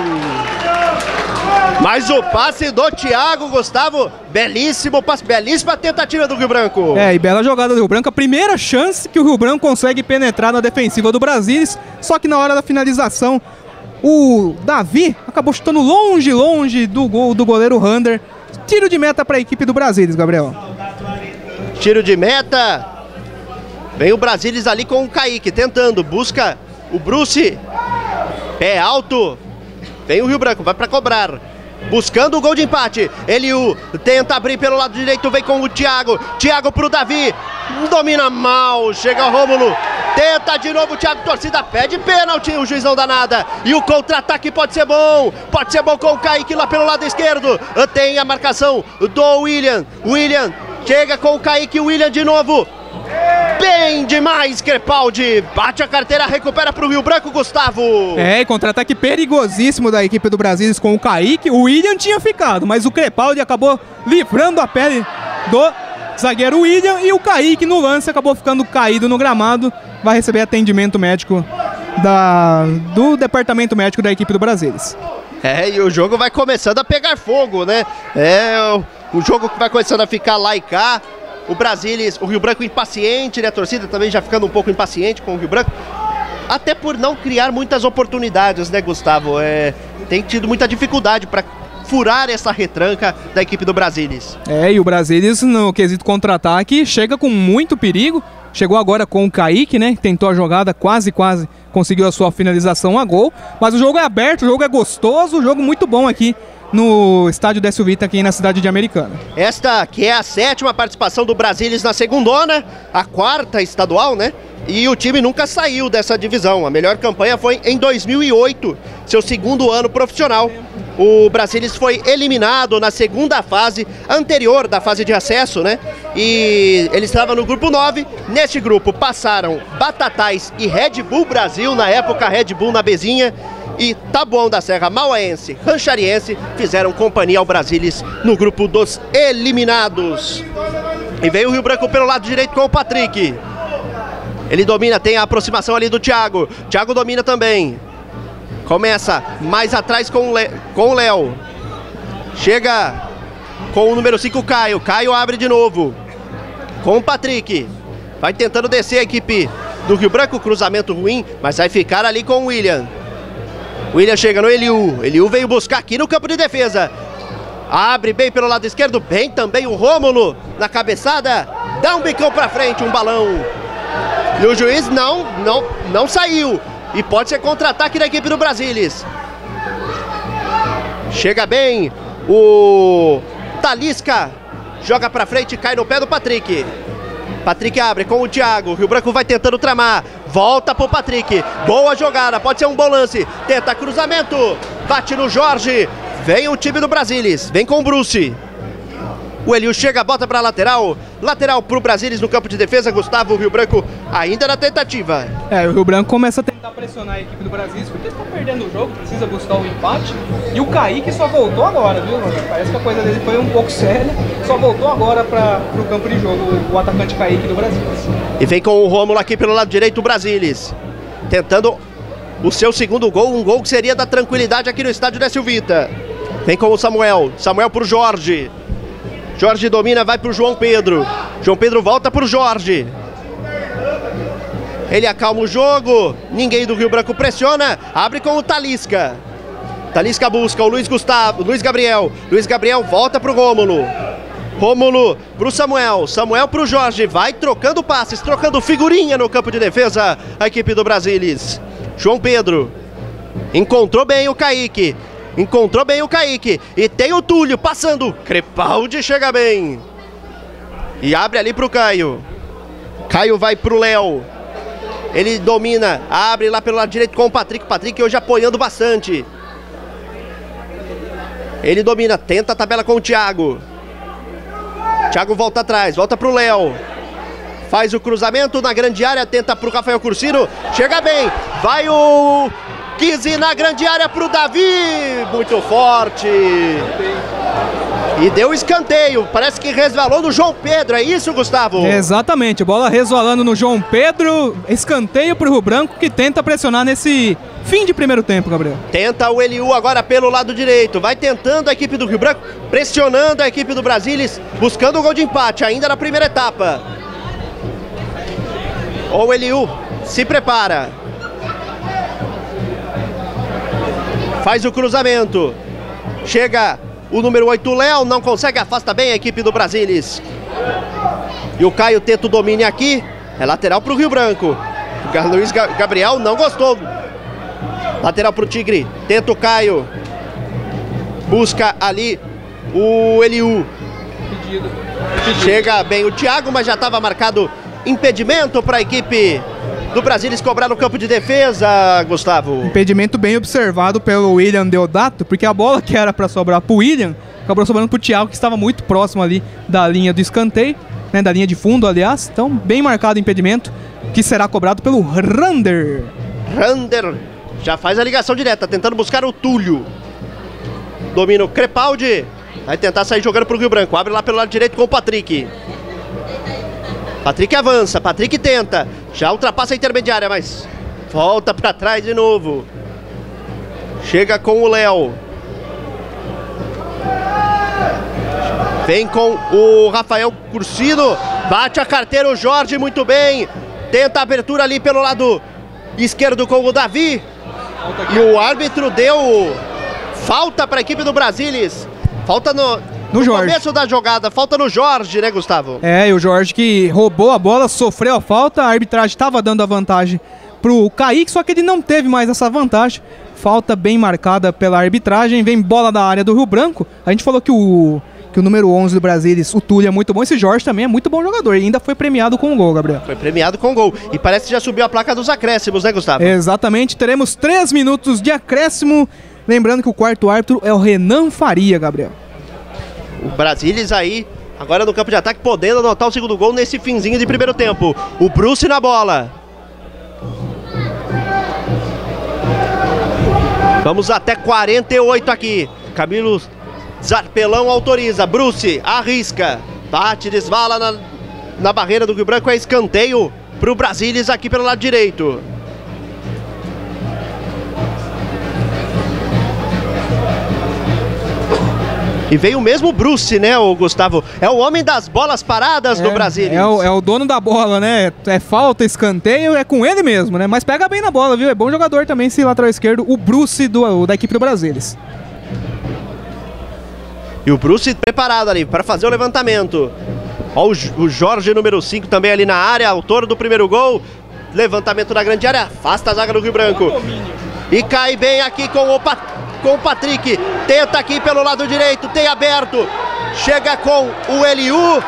Mas o passe do Thiago, Gustavo, belíssimo passe, belíssima tentativa do Rio Branco. É, e bela jogada do Rio Branco. A primeira chance que o Rio Branco consegue penetrar na defensiva do Brasilis, só que na hora da finalização, o Davi acabou chutando longe, longe do gol do goleiro Rander. Tiro de meta para a equipe do Brasilis, Gabriel. Tiro de meta Vem o Brasilis ali com o Kaique, tentando, busca o Bruce. Pé alto. Vem o Rio Branco, vai para cobrar. Buscando o gol de empate. Eliu tenta abrir pelo lado direito, vem com o Thiago. Thiago pro Davi. Domina mal. Chega o Rômulo. Tenta de novo o Thiago, torcida pede pênalti, o juiz não dá nada. E o contra-ataque pode ser bom, pode ser bom com o Kaique lá pelo lado esquerdo. Tem a marcação do William. William chega com o Kaique, William de novo. Bem demais, Crepaldi. Bate a carteira, recupera para o Rio Branco, Gustavo. É, contra-ataque perigosíssimo da equipe do Brasil com o Kaique. O William tinha ficado, mas o Crepaldi acabou livrando a pele do zagueiro William e o Kaique no lance acabou ficando caído no gramado. Vai receber atendimento médico da, do departamento médico da equipe do Brasil. É, e o jogo vai começando a pegar fogo, né? É, o jogo vai começando a ficar lá e cá o Brasilis, o Rio Branco impaciente, né? A torcida também já ficando um pouco impaciente com o Rio Branco. Até por não criar muitas oportunidades, né, Gustavo? É, tem tido muita dificuldade para furar essa retranca da equipe do Brasilis. É, e o Brasilis, no quesito contra-ataque, chega com muito perigo. Chegou agora com o Kaique, né? Tentou a jogada, quase, quase conseguiu a sua finalização a gol. Mas o jogo é aberto, o jogo é gostoso, o jogo muito bom aqui no estádio Décio Vita aqui na cidade de Americana. Esta que é a sétima participação do Brasilis na segundona, a quarta estadual, né? E o time nunca saiu dessa divisão. A melhor campanha foi em 2008, seu segundo ano profissional. O Brasilis foi eliminado na segunda fase anterior da fase de acesso, né? E ele estava no grupo 9. Neste grupo passaram Batatais e Red Bull Brasil, na época Red Bull na Bezinha. E Taboão da Serra, Mauaense, Ranchariense fizeram companhia ao Brasilis no grupo dos eliminados. E veio o Rio Branco pelo lado direito com o Patrick. Ele domina, tem a aproximação ali do Thiago. Thiago domina também. Começa mais atrás com o Léo. Chega com o número 5, Caio. Caio abre de novo. Com o Patrick. Vai tentando descer a equipe do Rio Branco. Cruzamento ruim, mas vai ficar ali com o William. William chega no Eliu. Eliu veio buscar aqui no campo de defesa. Abre bem pelo lado esquerdo. Bem também o Rômulo na cabeçada. Dá um bicão pra frente, um balão. E o juiz não, não, não saiu. E pode ser contra-ataque da equipe do Brasilis. Chega bem o Talisca. Joga pra frente cai no pé do Patrick. Patrick abre com o Thiago. Rio Branco vai tentando tramar. Volta pro Patrick. Boa jogada. Pode ser um bom lance. Tenta cruzamento. Bate no Jorge. Vem o time do Brasilis. Vem com o Bruce. O Eliu chega, bota para lateral. Lateral para o Brasilis no campo de defesa. Gustavo Rio Branco ainda na tentativa. É, o Rio Branco começa a tentar pressionar a equipe do Brasilis porque está perdendo o jogo, precisa buscar o empate. E o Kaique só voltou agora, viu? Parece que a coisa dele foi um pouco séria. Só voltou agora para o campo de jogo, o atacante Kaique do Brasilis. E vem com o Rômulo aqui pelo lado direito, o Brasilis. Tentando o seu segundo gol, um gol que seria da tranquilidade aqui no estádio da Silvita. Vem com o Samuel. Samuel para o Jorge. Jorge domina, vai para o João Pedro. João Pedro volta para o Jorge. Ele acalma o jogo. Ninguém do Rio Branco pressiona. Abre com o Talisca. Talisca busca o Luiz Gustavo, Luiz Gabriel. Luiz Gabriel volta para o Rômulo. Rômulo para o Samuel. Samuel para o Jorge. Vai trocando passes, trocando figurinha no campo de defesa. A equipe do Brasilis. João Pedro. Encontrou bem o Kaique. Encontrou bem o Kaique. E tem o Túlio passando. Crepaldi chega bem. E abre ali pro Caio. Caio vai pro Léo. Ele domina, abre lá pelo lado direito com o Patrick. Patrick hoje apoiando bastante. Ele domina, tenta a tabela com o Thiago. Thiago volta atrás, volta pro Léo. Faz o cruzamento na grande área, tenta pro Rafael Cursino. Chega bem, vai o Quis ir na grande área para o Davi. Muito forte. E deu escanteio. Parece que resvalou no João Pedro. É isso, Gustavo? Exatamente. Bola resvalando no João Pedro. Escanteio para o Rio Branco que tenta pressionar nesse fim de primeiro tempo, Gabriel. Tenta o Eliu agora pelo lado direito. Vai tentando a equipe do Rio Branco, pressionando a equipe do Brasilis, buscando o gol de empate ainda na primeira etapa. O Eliu se prepara. Faz o cruzamento. Chega o número 8, Léo, não consegue, afasta bem a equipe do Brasilis. E o Caio tenta o domínio aqui. É lateral para o Rio Branco. O Luiz Gabriel não gostou. Lateral para o Tigre. Tenta o Caio. Busca ali o Eliu. Chega bem o Thiago, mas já estava marcado impedimento para a equipe do Brasil eles cobraram no campo de defesa, Gustavo. Impedimento bem observado pelo William Deodato, porque a bola que era para sobrar pro William, acabou sobrando pro Thiago, que estava muito próximo ali da linha do escanteio, né, da linha de fundo, aliás. Então, bem marcado o impedimento, que será cobrado pelo Rander. Rander já faz a ligação direta, tentando buscar o Túlio. Domina o Crepaldi. Vai tentar sair jogando pro Rio Branco. Abre lá pelo lado direito com o Patrick. Patrick avança, Patrick tenta. Já ultrapassa a intermediária, mas volta para trás de novo. Chega com o Léo. Vem com o Rafael Cursino. Bate a carteira o Jorge muito bem. Tenta a abertura ali pelo lado esquerdo com o Davi. E o árbitro deu falta para a equipe do Brasilis. Falta no, no, no Jorge. começo da jogada, falta no Jorge, né, Gustavo? É, e o Jorge que roubou a bola, sofreu a falta, a arbitragem estava dando a vantagem pro Kaique, só que ele não teve mais essa vantagem. Falta bem marcada pela arbitragem, vem bola da área do Rio Branco. A gente falou que o que o número 11 do Brasil, o Túlio é muito bom, esse Jorge também é muito bom jogador e ainda foi premiado com o gol, Gabriel. Foi premiado com o gol e parece que já subiu a placa dos acréscimos, né, Gustavo? Exatamente, teremos três minutos de acréscimo Lembrando que o quarto árbitro é o Renan Faria, Gabriel. O Brasilis aí, agora no campo de ataque, podendo anotar o segundo gol nesse finzinho de primeiro tempo. O Bruce na bola. Vamos até 48 aqui. Camilo Zarpelão autoriza. Bruce arrisca. Bate, desvala na, na barreira do Rio Branco. É escanteio para o Brasilis aqui pelo lado direito. E veio o mesmo Bruce, né, o Gustavo? É o homem das bolas paradas é, do Brasil. É o, é o, dono da bola, né? É falta, escanteio, é com ele mesmo, né? Mas pega bem na bola, viu? É bom jogador também, esse lateral esquerdo, o Bruce do, da equipe do Brasilis. E o Bruce preparado ali para fazer o levantamento. Ó, o Jorge, número 5, também ali na área, autor do primeiro gol. Levantamento na grande área, afasta a zaga do Rio Branco. E cai bem aqui com o Pat com o Patrick. Tenta aqui pelo lado direito, tem aberto. Chega com o Eliu.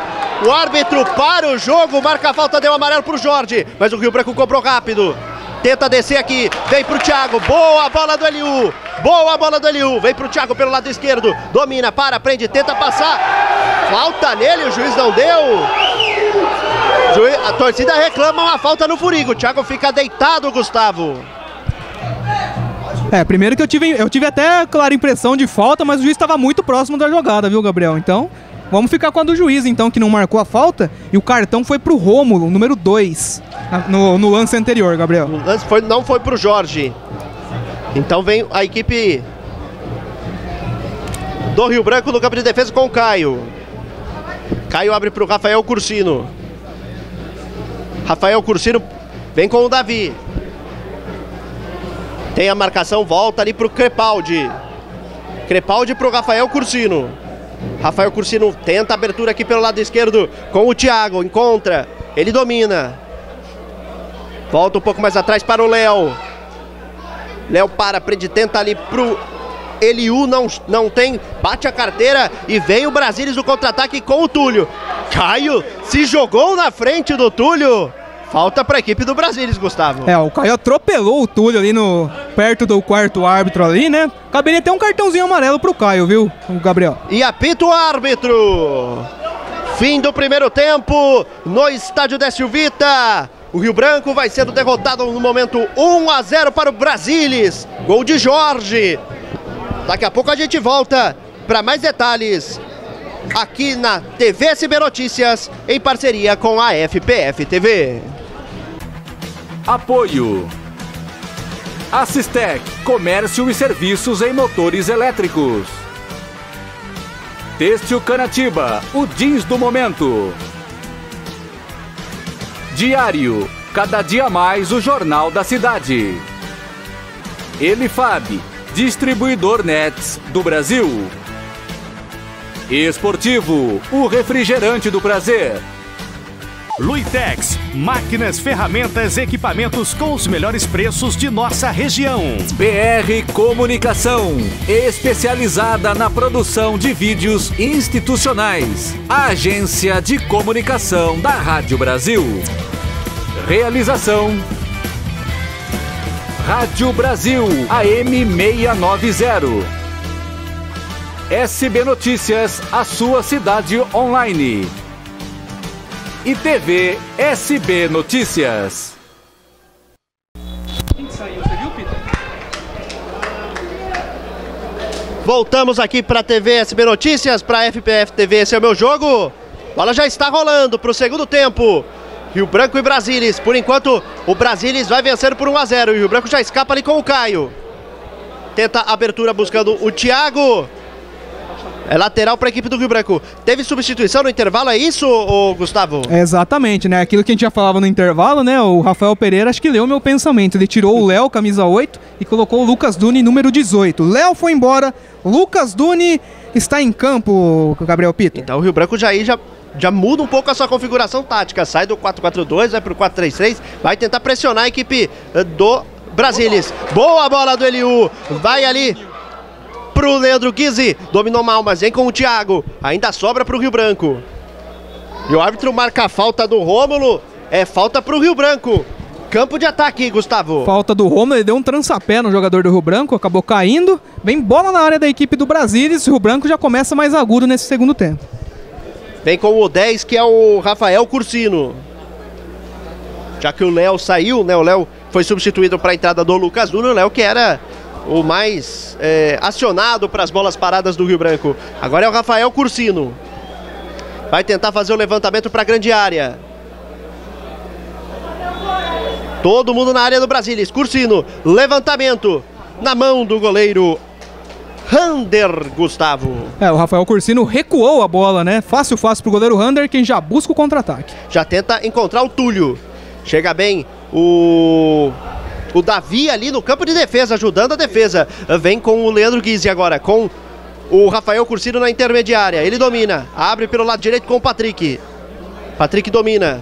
O árbitro para o jogo, marca a falta, deu amarelo pro Jorge. Mas o Rio Branco cobrou rápido. Tenta descer aqui, vem pro Thiago. Boa bola do Eliu. Boa bola do Eliu. Vem pro Thiago pelo lado esquerdo. Domina, para, prende, tenta passar. Falta nele, o juiz não deu. A torcida reclama uma falta no Furigo. O Thiago fica deitado, Gustavo. É, primeiro que eu tive, eu tive até clara impressão de falta, mas o juiz estava muito próximo da jogada, viu, Gabriel? Então, vamos ficar com a do juiz, então, que não marcou a falta. E o cartão foi pro Rômulo, número 2, no, no, lance anterior, Gabriel. O lance foi, não foi pro Jorge. Então vem a equipe do Rio Branco no campo de defesa com o Caio. Caio abre pro Rafael Cursino. Rafael Cursino vem com o Davi. Tem a marcação, volta ali pro Crepaldi. Crepaldi pro Rafael Cursino. Rafael Cursino tenta a abertura aqui pelo lado esquerdo com o Thiago, encontra, ele domina. Volta um pouco mais atrás para o Léo. Léo para, prende, tenta ali pro Eliu, não, não tem, bate a carteira e vem o Brasilis no contra-ataque com o Túlio. Caio se jogou na frente do Túlio. Falta para a equipe do Brasilis, Gustavo. É, o Caio atropelou o Túlio ali no perto do quarto árbitro ali, né? Caberia ter um cartãozinho amarelo pro Caio, viu, o Gabriel? E apita o árbitro. Fim do primeiro tempo no estádio Décio Vita. O Rio Branco vai sendo derrotado no momento 1 a 0 para o Brasilis. Gol de Jorge. Daqui a pouco a gente volta para mais detalhes aqui na TV SB Notícias em parceria com a FPF TV. Apoio. Assistec, comércio e serviços em motores elétricos. Têxtil Canatiba, o jeans do momento. Diário, cada dia mais o jornal da cidade. Elifab, distribuidor Nets do Brasil. Esportivo, o refrigerante do prazer. Luitex, máquinas, ferramentas, equipamentos com os melhores preços de nossa região. BR Comunicação, especializada na produção de vídeos institucionais. Agência de Comunicação da Rádio Brasil. Realização Rádio Brasil AM 690. SB Notícias, a sua cidade online e TV SB Notícias. Voltamos aqui para a TV SB Notícias, para a FPF TV, esse é o meu jogo. Bola já está rolando para o segundo tempo. Rio Branco e Brasilis. Por enquanto, o Brasilis vai vencendo por 1 a 0. E o Rio Branco já escapa ali com o Caio. Tenta a abertura buscando o Thiago. É lateral para a equipe do Rio Branco. Teve substituição no intervalo, é isso, Gustavo? É exatamente, né? Aquilo que a gente já falava no intervalo, né? O Rafael Pereira acho que leu o meu pensamento. Ele tirou o Léo, camisa 8, e colocou o Lucas Duni, número 18. Léo foi embora, Lucas Duni está em campo, Gabriel Pito. Então o Rio Branco já, já, já muda um pouco a sua configuração tática. Sai do 4-4-2, vai para o 4-3-3, vai tentar pressionar a equipe eh, do Brasilis. Boa bola do Eliu, vai ali pro Leandro Guizzi. Dominou mal, mas vem com o Thiago. Ainda sobra pro Rio Branco. E o árbitro marca a falta do Rômulo. É falta pro Rio Branco. campo de ataque, Gustavo. Falta do Romulo, ele deu um trançapé no jogador do Rio Branco, acabou caindo. Vem bola na área da equipe do Brasilis, o Rio Branco já começa mais agudo nesse segundo tempo. Vem com o 10, que é o Rafael Cursino. Já que o Léo saiu, né? O Léo foi substituído para a entrada do Lucas Nuno. O Léo que era o mais é, acionado para as bolas paradas do Rio Branco. Agora é o Rafael Cursino. Vai tentar fazer o levantamento para a grande área. Todo mundo na área do Brasília. Cursino, levantamento na mão do goleiro Rander Gustavo. É, o Rafael Cursino recuou a bola, né? Fácil, fácil pro goleiro Rander, quem já busca o contra-ataque. Já tenta encontrar o Túlio. Chega bem o o Davi ali no campo de defesa, ajudando a defesa. Vem com o Leandro Guizzi agora, com o Rafael Cursino na intermediária. Ele domina, abre pelo lado direito com o Patrick. Patrick domina.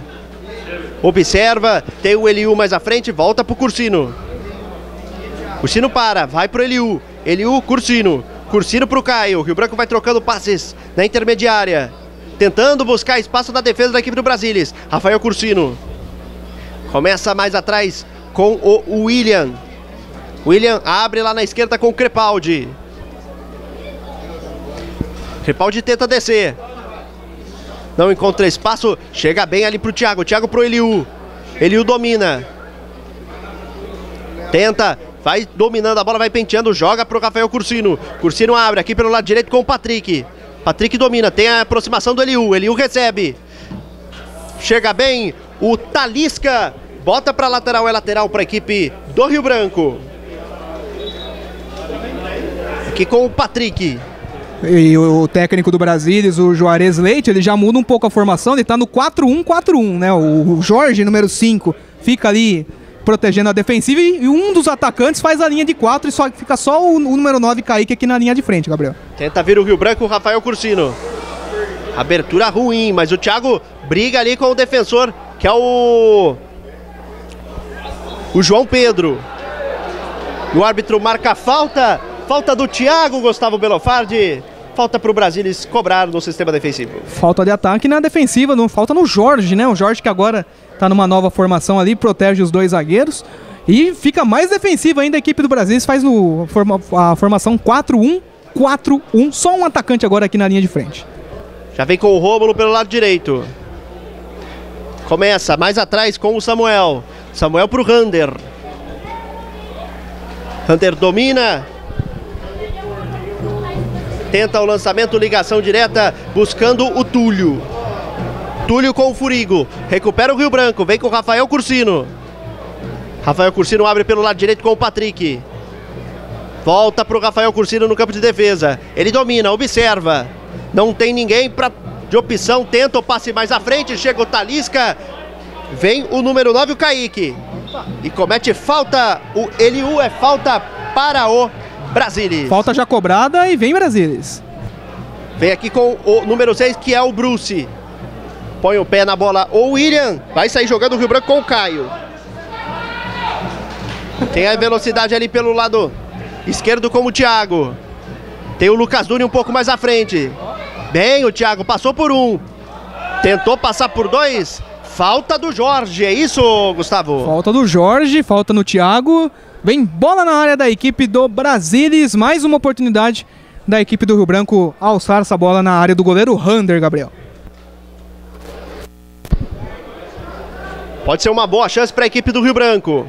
Observa, tem o Eliu mais à frente, volta pro Cursino. Cursino para, vai pro Eliu. Eliu, Cursino. Cursino pro Caio. Rio Branco vai trocando passes na intermediária. Tentando buscar espaço na defesa da equipe do Brasilis. Rafael Cursino. Começa mais atrás com o William. William abre lá na esquerda com o Crepaldi. Crepaldi tenta descer. Não encontra espaço. Chega bem ali pro Thiago. Thiago pro Eliu. Eliu domina. Tenta. Vai dominando a bola, vai penteando. Joga pro Rafael Cursino. Cursino abre aqui pelo lado direito com o Patrick. Patrick domina. Tem a aproximação do Eliu. Eliu recebe. Chega bem o Talisca. Bota para lateral, é lateral para a equipe do Rio Branco. Aqui com o Patrick. E o técnico do Brasilis, o Juarez Leite, ele já muda um pouco a formação, ele tá no 4-1-4-1, né? O Jorge, número 5, fica ali protegendo a defensiva e um dos atacantes faz a linha de 4 e só fica só o, o número 9 Kaique aqui na linha de frente, Gabriel. Tenta vir o Rio Branco, o Rafael Cursino. Abertura ruim, mas o Thiago briga ali com o defensor, que é o o João Pedro. O árbitro marca falta. Falta do Thiago Gustavo Belofardi. Falta para o Brasilis cobrar no sistema defensivo. Falta de ataque na defensiva, não falta no Jorge, né? O Jorge que agora está numa nova formação ali, protege os dois zagueiros. E fica mais defensiva ainda a equipe do Brasil, faz o, a formação 4-1, 4-1, só um atacante agora aqui na linha de frente. Já vem com o Rômulo pelo lado direito. Começa mais atrás com o Samuel. Samuel para o Rander. Rander domina. Tenta o lançamento, ligação direta, buscando o Túlio. Túlio com o Furigo. Recupera o Rio Branco. Vem com o Rafael Cursino. Rafael Cursino abre pelo lado direito com o Patrick. Volta para o Rafael Cursino no campo de defesa. Ele domina, observa. Não tem ninguém pra, de opção. Tenta o passe mais à frente. Chega o Talisca. Vem o número 9, o Kaique. E comete falta. O Eliu é falta para o Brasilis. Falta já cobrada e vem Brasilis. Vem aqui com o número 6, que é o Bruce. Põe o pé na bola. O William vai sair jogando o Rio Branco com o Caio. Tem a velocidade ali pelo lado esquerdo com o Thiago. Tem o Lucas Duni um pouco mais à frente. Bem, o Thiago passou por um. Tentou passar por dois. Falta do Jorge, é isso, Gustavo? Falta do Jorge, falta no Thiago. Vem bola na área da equipe do Brasilis. Mais uma oportunidade da equipe do Rio Branco alçar essa bola na área do goleiro Rander, Gabriel. Pode ser uma boa chance para a equipe do Rio Branco.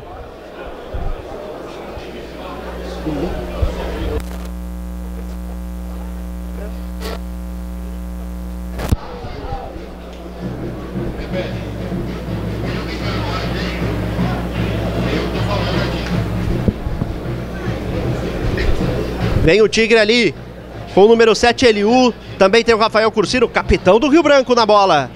Vem o Tigre ali com o número 7, Eliu. Também tem o Rafael Cursino, capitão do Rio Branco na bola.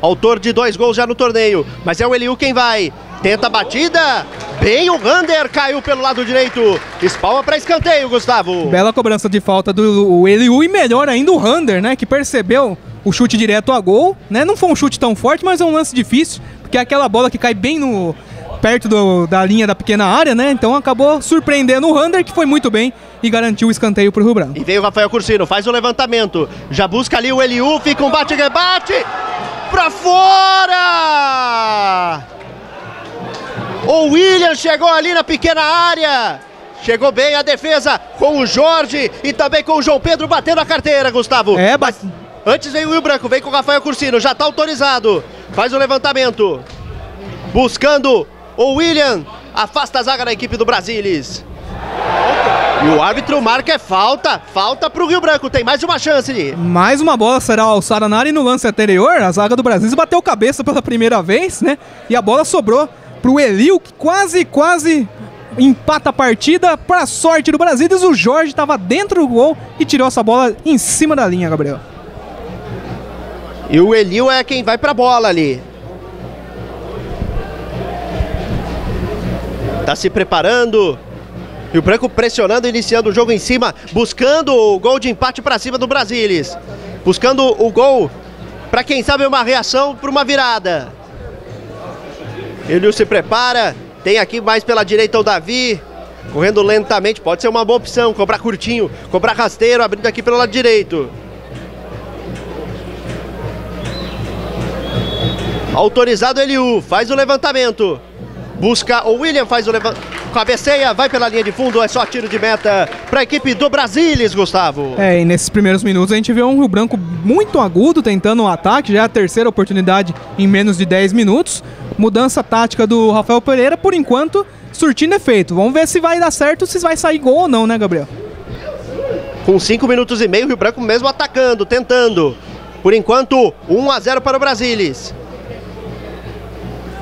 Autor de dois gols já no torneio. Mas é o Eliu quem vai. Tenta a batida. Bem o Rander caiu pelo lado direito. Espalma para escanteio, Gustavo. Bela cobrança de falta do Eliu e melhor ainda o Rander, né? Que percebeu o chute direto a gol, né? Não foi um chute tão forte, mas é um lance difícil, porque é aquela bola que cai bem no perto do, da linha da pequena área, né? Então acabou surpreendendo o Rander, que foi muito bem e garantiu o escanteio para o Rio Branco. E veio o Rafael Cursino, faz o levantamento, já busca ali o Eliu, fica um bate-rebate, para fora! O William chegou ali na pequena área. Chegou bem a defesa com o Jorge e também com o João Pedro batendo a carteira, Gustavo. É, Mas antes vem o Will Branco, vem com o Rafael Cursino, já está autorizado. Faz o levantamento. Buscando o William, afasta a zaga da equipe do Brasilis. E o árbitro marca é falta, falta pro Rio Branco, tem mais uma chance. Mais uma bola será alçada na área e no lance anterior, a zaga do Brasil bateu cabeça pela primeira vez, né? E a bola sobrou pro Elil, que quase, quase empata a partida. Pra sorte do Brasil, o Jorge estava dentro do gol e tirou essa bola em cima da linha, Gabriel. E o Elil é quem vai pra bola ali. Tá se preparando. E o Branco pressionando, iniciando o jogo em cima, buscando o gol de empate para cima do Brasilis. Buscando o gol para quem sabe uma reação para uma virada. Elil se prepara, tem aqui mais pela direita o Davi, correndo lentamente, pode ser uma boa opção, cobrar curtinho, cobrar rasteiro, abrindo aqui pelo lado direito. Autorizado Eliu, faz o levantamento. Busca o William, faz o levantamento. Cabeceia, vai pela linha de fundo, é só tiro de meta para a equipe do Brasilis, Gustavo. É, e nesses primeiros minutos a gente vê um Rio Branco muito agudo tentando um ataque, já é a terceira oportunidade em menos de 10 minutos. Mudança tática do Rafael Pereira, por enquanto, surtindo efeito. Vamos ver se vai dar certo, se vai sair gol ou não, né, Gabriel? Com 5 minutos e meio, o Rio Branco mesmo atacando, tentando. Por enquanto, 1 a 0 para o Brasilis.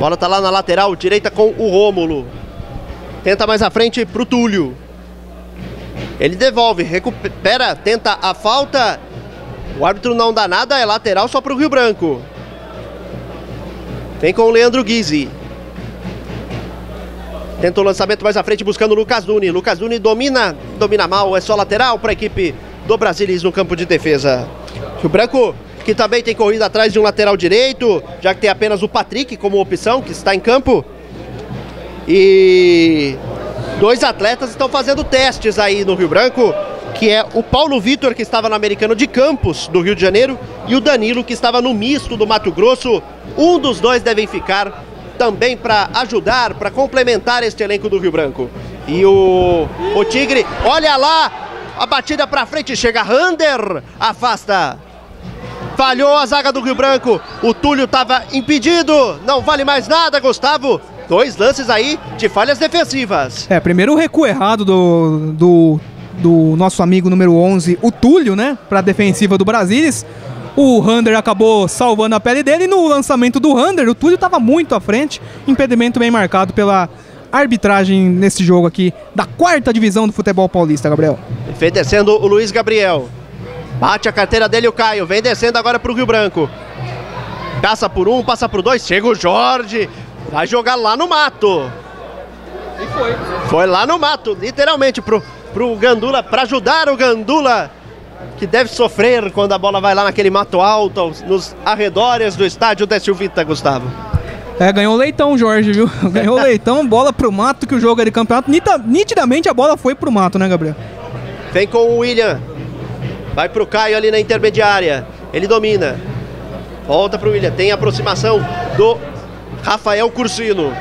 Bola tá lá na lateral, direita com o Rômulo. Tenta mais à frente pro Túlio. Ele devolve, recupera, tenta a falta. O árbitro não dá nada, é lateral só pro Rio Branco. Vem com o Leandro Guizzi. Tenta o lançamento mais à frente buscando o Lucas Duni. Lucas Duni domina, domina mal, é só lateral para a equipe do Brasilis no campo de defesa. Rio Branco que também tem corrido atrás de um lateral direito, já que tem apenas o Patrick como opção, que está em campo. E dois atletas estão fazendo testes aí no Rio Branco, que é o Paulo Vitor, que estava no Americano de Campos, do Rio de Janeiro, e o Danilo, que estava no misto do Mato Grosso. Um dos dois devem ficar também para ajudar, para complementar este elenco do Rio Branco. E o, o Tigre, olha lá, a batida para frente, chega Rander, afasta. Falhou a zaga do Rio Branco, o Túlio estava impedido, não vale mais nada, Gustavo. Dois lances aí de falhas defensivas. É, primeiro o recuo errado do, do, do nosso amigo número 11, o Túlio, né? Para a defensiva do Brasilis. O Rander acabou salvando a pele dele e no lançamento do Rander, o Túlio estava muito à frente. Impedimento bem marcado pela arbitragem nesse jogo aqui da quarta divisão do futebol paulista, Gabriel. Vem descendo o Luiz Gabriel. Bate a carteira dele o Caio. Vem descendo agora para o Rio Branco. Passa por um, passa por dois. Chega o Jorge. Vai jogar lá no mato. E foi. Foi lá no mato, literalmente, pro, pro Gandula, para ajudar o Gandula, que deve sofrer quando a bola vai lá naquele mato alto, nos arredores do estádio da Silvita, Gustavo. É, ganhou o leitão, Jorge, viu? Ganhou o leitão, bola pro mato, que o jogo é de campeonato. Nitidamente a bola foi pro mato, né, Gabriel? Vem com o William. Vai pro Caio ali na intermediária. Ele domina. Volta pro William. Tem aproximação do Rafael Cursino.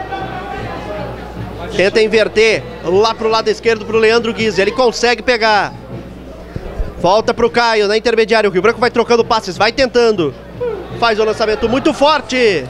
Tenta inverter lá pro lado esquerdo pro Leandro Guizzi. Ele consegue pegar. Volta pro Caio na intermediária. O Rio Branco vai trocando passes, vai tentando. Faz o lançamento muito forte.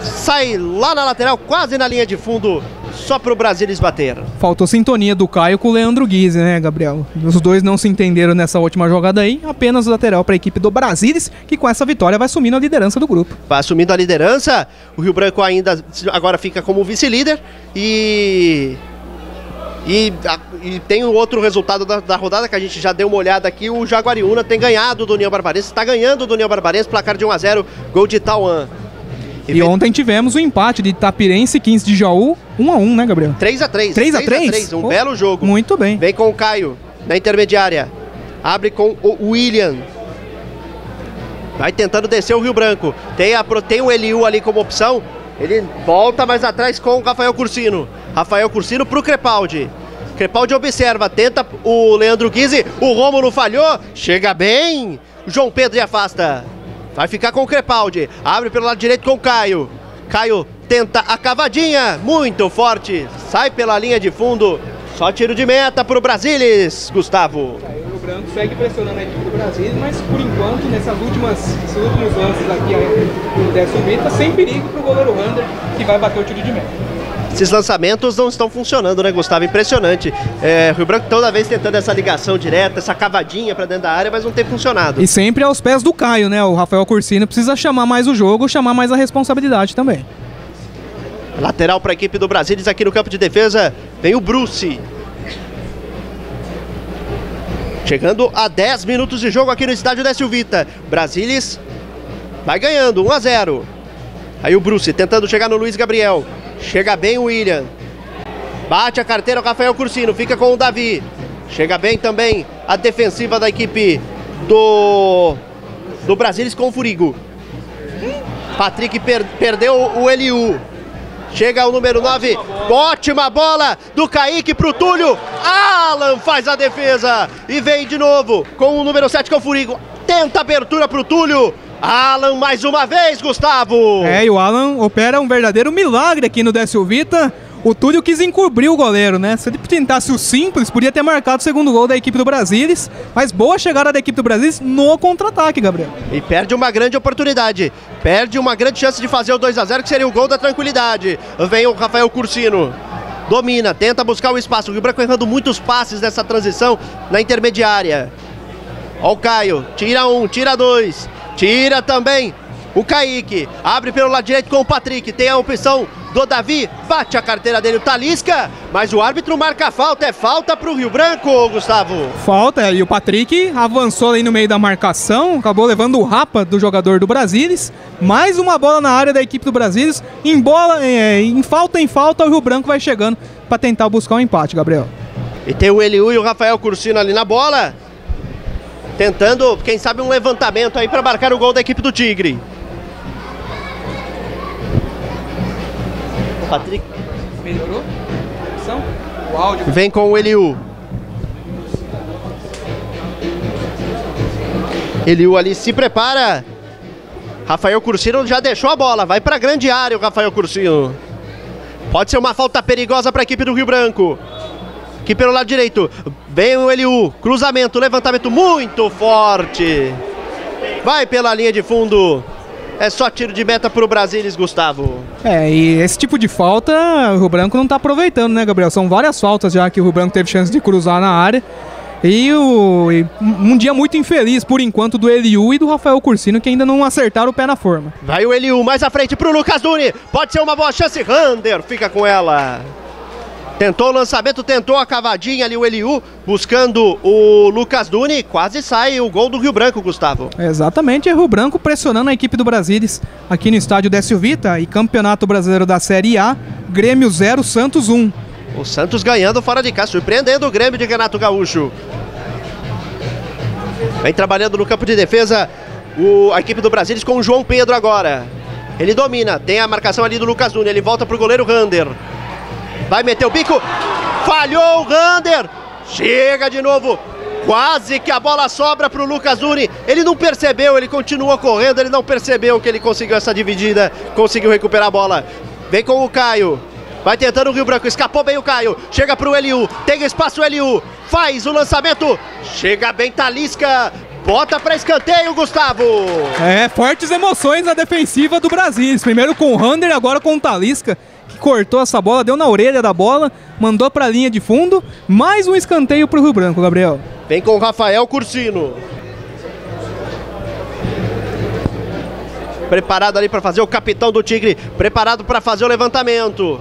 Sai lá na lateral, quase na linha de fundo só pro Brasilis bater. Faltou sintonia do Caio com o Leandro Guise, né, Gabriel? Os dois não se entenderam nessa última jogada aí, apenas lateral para a equipe do Brasilis, que com essa vitória vai assumindo a liderança do grupo. Vai assumindo a liderança, o Rio Branco ainda agora fica como vice-líder e e, e, tem um outro resultado da, da, rodada que a gente já deu uma olhada aqui. O Jaguariúna tem ganhado do União Barbarense, está ganhando do União Barbarense, placar de 1 a 0 gol de Tauan. E, e ontem tivemos o empate de Itapirense 15 de Jaú, 1 a 1 né, Gabriel? 3 a 3 3 a 3, 3 Um oh, belo jogo. Muito bem. Vem com o Caio na intermediária. Abre com o William. Vai tentando descer o Rio Branco. Tem, a, tem o Eliu ali como opção. Ele volta mais atrás com o Rafael Cursino. Rafael Cursino pro Crepaldi. Crepaldi observa, tenta o Leandro Guise. O Rômulo falhou. Chega bem. João Pedro e afasta. Vai ficar com o Crepaldi. Abre pelo lado direito com o Caio. Caio tenta a cavadinha, muito forte, sai pela linha de fundo. Só tiro de meta pro Brasilis, Gustavo. O Branco segue pressionando a equipe do Brasil, mas por enquanto, nessas últimas, nesses últimos lances aqui do Décio Vita, sem perigo pro goleiro Rander, que vai bater o tiro de meta. Esses lançamentos não estão funcionando, né, Gustavo? Impressionante. É, Rio Branco toda vez tentando essa ligação direta, essa cavadinha para dentro da área, mas não tem funcionado. E sempre aos pés do Caio, né? O Rafael Cursino precisa chamar mais o jogo, chamar mais a responsabilidade também. Lateral para a equipe do Brasilis aqui no campo de defesa. Vem o Bruce. Chegando a 10 minutos de jogo aqui no estádio Décio Vita. Brasilis vai ganhando, 1 a 0. Aí o Bruce tentando chegar no Luiz Gabriel. Chega bem o William. Bate a carteira o Rafael Cursino, fica com o Davi. Chega bem também a defensiva da equipe do do Brasilis com o Furigo. Patrick per, perdeu o Eliu. Chega o número 9. Ótima bola do Kaique pro Túlio. Alan faz a defesa. E vem de novo com o número 7 que é o Furigo. Tenta abertura pro Túlio. Alan mais uma vez, Gustavo. É, e o Alan opera um verdadeiro milagre aqui no Décio Vita. O Túlio quis encobrir o goleiro, né? Se ele tentasse o simples, podia ter marcado o segundo gol da equipe do Brasilis. Mas boa chegada da equipe do Brasilis no contra-ataque, Gabriel. E perde uma grande oportunidade. Perde uma grande chance de fazer o 2 a 0 que seria o gol da tranquilidade. Vem o Rafael Cursino. Domina, tenta buscar o espaço. O Rio Branco errando muitos passes nessa transição na intermediária. Ó o Caio, tira um, tira dois. Tira também o Kaique. Abre pelo lado direito com o Patrick. Tem a opção do Davi. Bate a carteira dele o Talisca. Mas o árbitro marca a falta. É falta para o Rio Branco, Gustavo. Falta. E o Patrick avançou ali no meio da marcação. Acabou levando o rapa do jogador do Brasilis. Mais uma bola na área da equipe do Brasilis. Em bola, é, em falta, em falta, o Rio Branco vai chegando para tentar buscar um empate, Gabriel. E tem o Eliu e o Rafael Cursino ali na bola. Tentando, quem sabe, um levantamento aí para marcar o gol da equipe do Tigre. O Patrick. Melhorou? O áudio. Vem com o Eliu. Eliu ali se prepara. Rafael Cursino já deixou a bola. Vai para a grande área o Rafael Cursino. Pode ser uma falta perigosa para a equipe do Rio Branco. Aqui pelo lado direito. Vem o Eliu. Cruzamento, levantamento muito forte. Vai pela linha de fundo. É só tiro de meta pro Brasilis, Gustavo. É, e esse tipo de falta o Rio Branco não tá aproveitando, né, Gabriel? São várias faltas já que o Rio Branco teve chance de cruzar na área. E, o, e um dia muito infeliz, por enquanto, do Eliu e do Rafael Cursino, que ainda não acertaram o pé na forma. Vai o Eliu mais à frente pro Lucas Duni. Pode ser uma boa chance. Rander fica com ela. Tentou o lançamento, tentou a cavadinha ali o Eliu, buscando o Lucas Duni. Quase sai o gol do Rio Branco, Gustavo. Exatamente, é Rio Branco pressionando a equipe do Brasilis aqui no estádio Décio Vita e Campeonato Brasileiro da Série A, Grêmio 0, Santos 1. O Santos ganhando fora de casa, surpreendendo o Grêmio de Renato Gaúcho. Vem trabalhando no campo de defesa o, a equipe do Brasilis com o João Pedro agora. Ele domina, tem a marcação ali do Lucas Duni, ele volta pro goleiro Rander. Vai meter o bico. Falhou o Rander. Chega de novo. Quase que a bola sobra para o Lucas Duni. Ele não percebeu, ele continuou correndo, ele não percebeu que ele conseguiu essa dividida, conseguiu recuperar a bola. Vem com o Caio. Vai tentando o Rio Branco, escapou bem o Caio. Chega para o Eliu, tem espaço o Eliu. Faz o lançamento. Chega bem Talisca. Bota para escanteio, Gustavo. É, fortes emoções na defensiva do Brasil. Primeiro com o Rander, agora com o Talisca que cortou essa bola, deu na orelha da bola, mandou para a linha de fundo. Mais um escanteio para o Rio Branco, Gabriel. Vem com o Rafael Cursino. Preparado ali para fazer o capitão do Tigre, preparado para fazer o levantamento.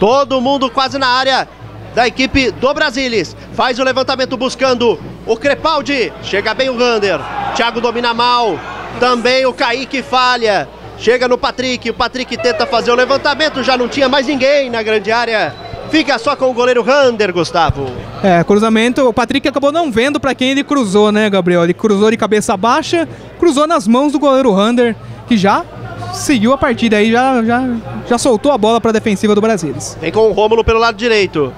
Todo mundo quase na área da equipe do Brasilis. Faz o levantamento buscando o Crepaldi. Chega bem o Rander. Thiago domina mal. Também o Kaique falha. Chega no Patrick, o Patrick tenta fazer o levantamento, já não tinha mais ninguém na grande área. Fica só com o goleiro Rander, Gustavo. É, cruzamento, o Patrick acabou não vendo para quem ele cruzou, né, Gabriel? Ele cruzou de cabeça baixa, cruzou nas mãos do goleiro Rander, que já seguiu a partida aí, já, já, já soltou a bola para a defensiva do Brasil. Vem com o Rômulo pelo lado direito.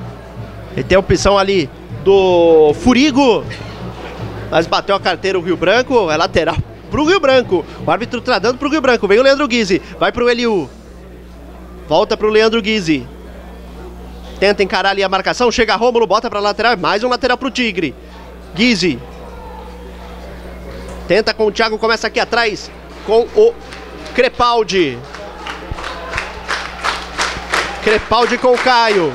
Ele tem a opção ali do Furigo. Mas bateu a carteira o Rio Branco, é lateral pro Rio Branco. O árbitro tá dando pro Rio Branco. Vem o Leandro Guise, vai pro Eliu. Volta pro Leandro Guizzi. Tenta encarar ali a marcação. Chega Rômulo, bota pra lateral. Mais um lateral pro Tigre. Guizzi. Tenta com o Thiago, começa aqui atrás com o Crepaldi. Crepaldi com o Caio.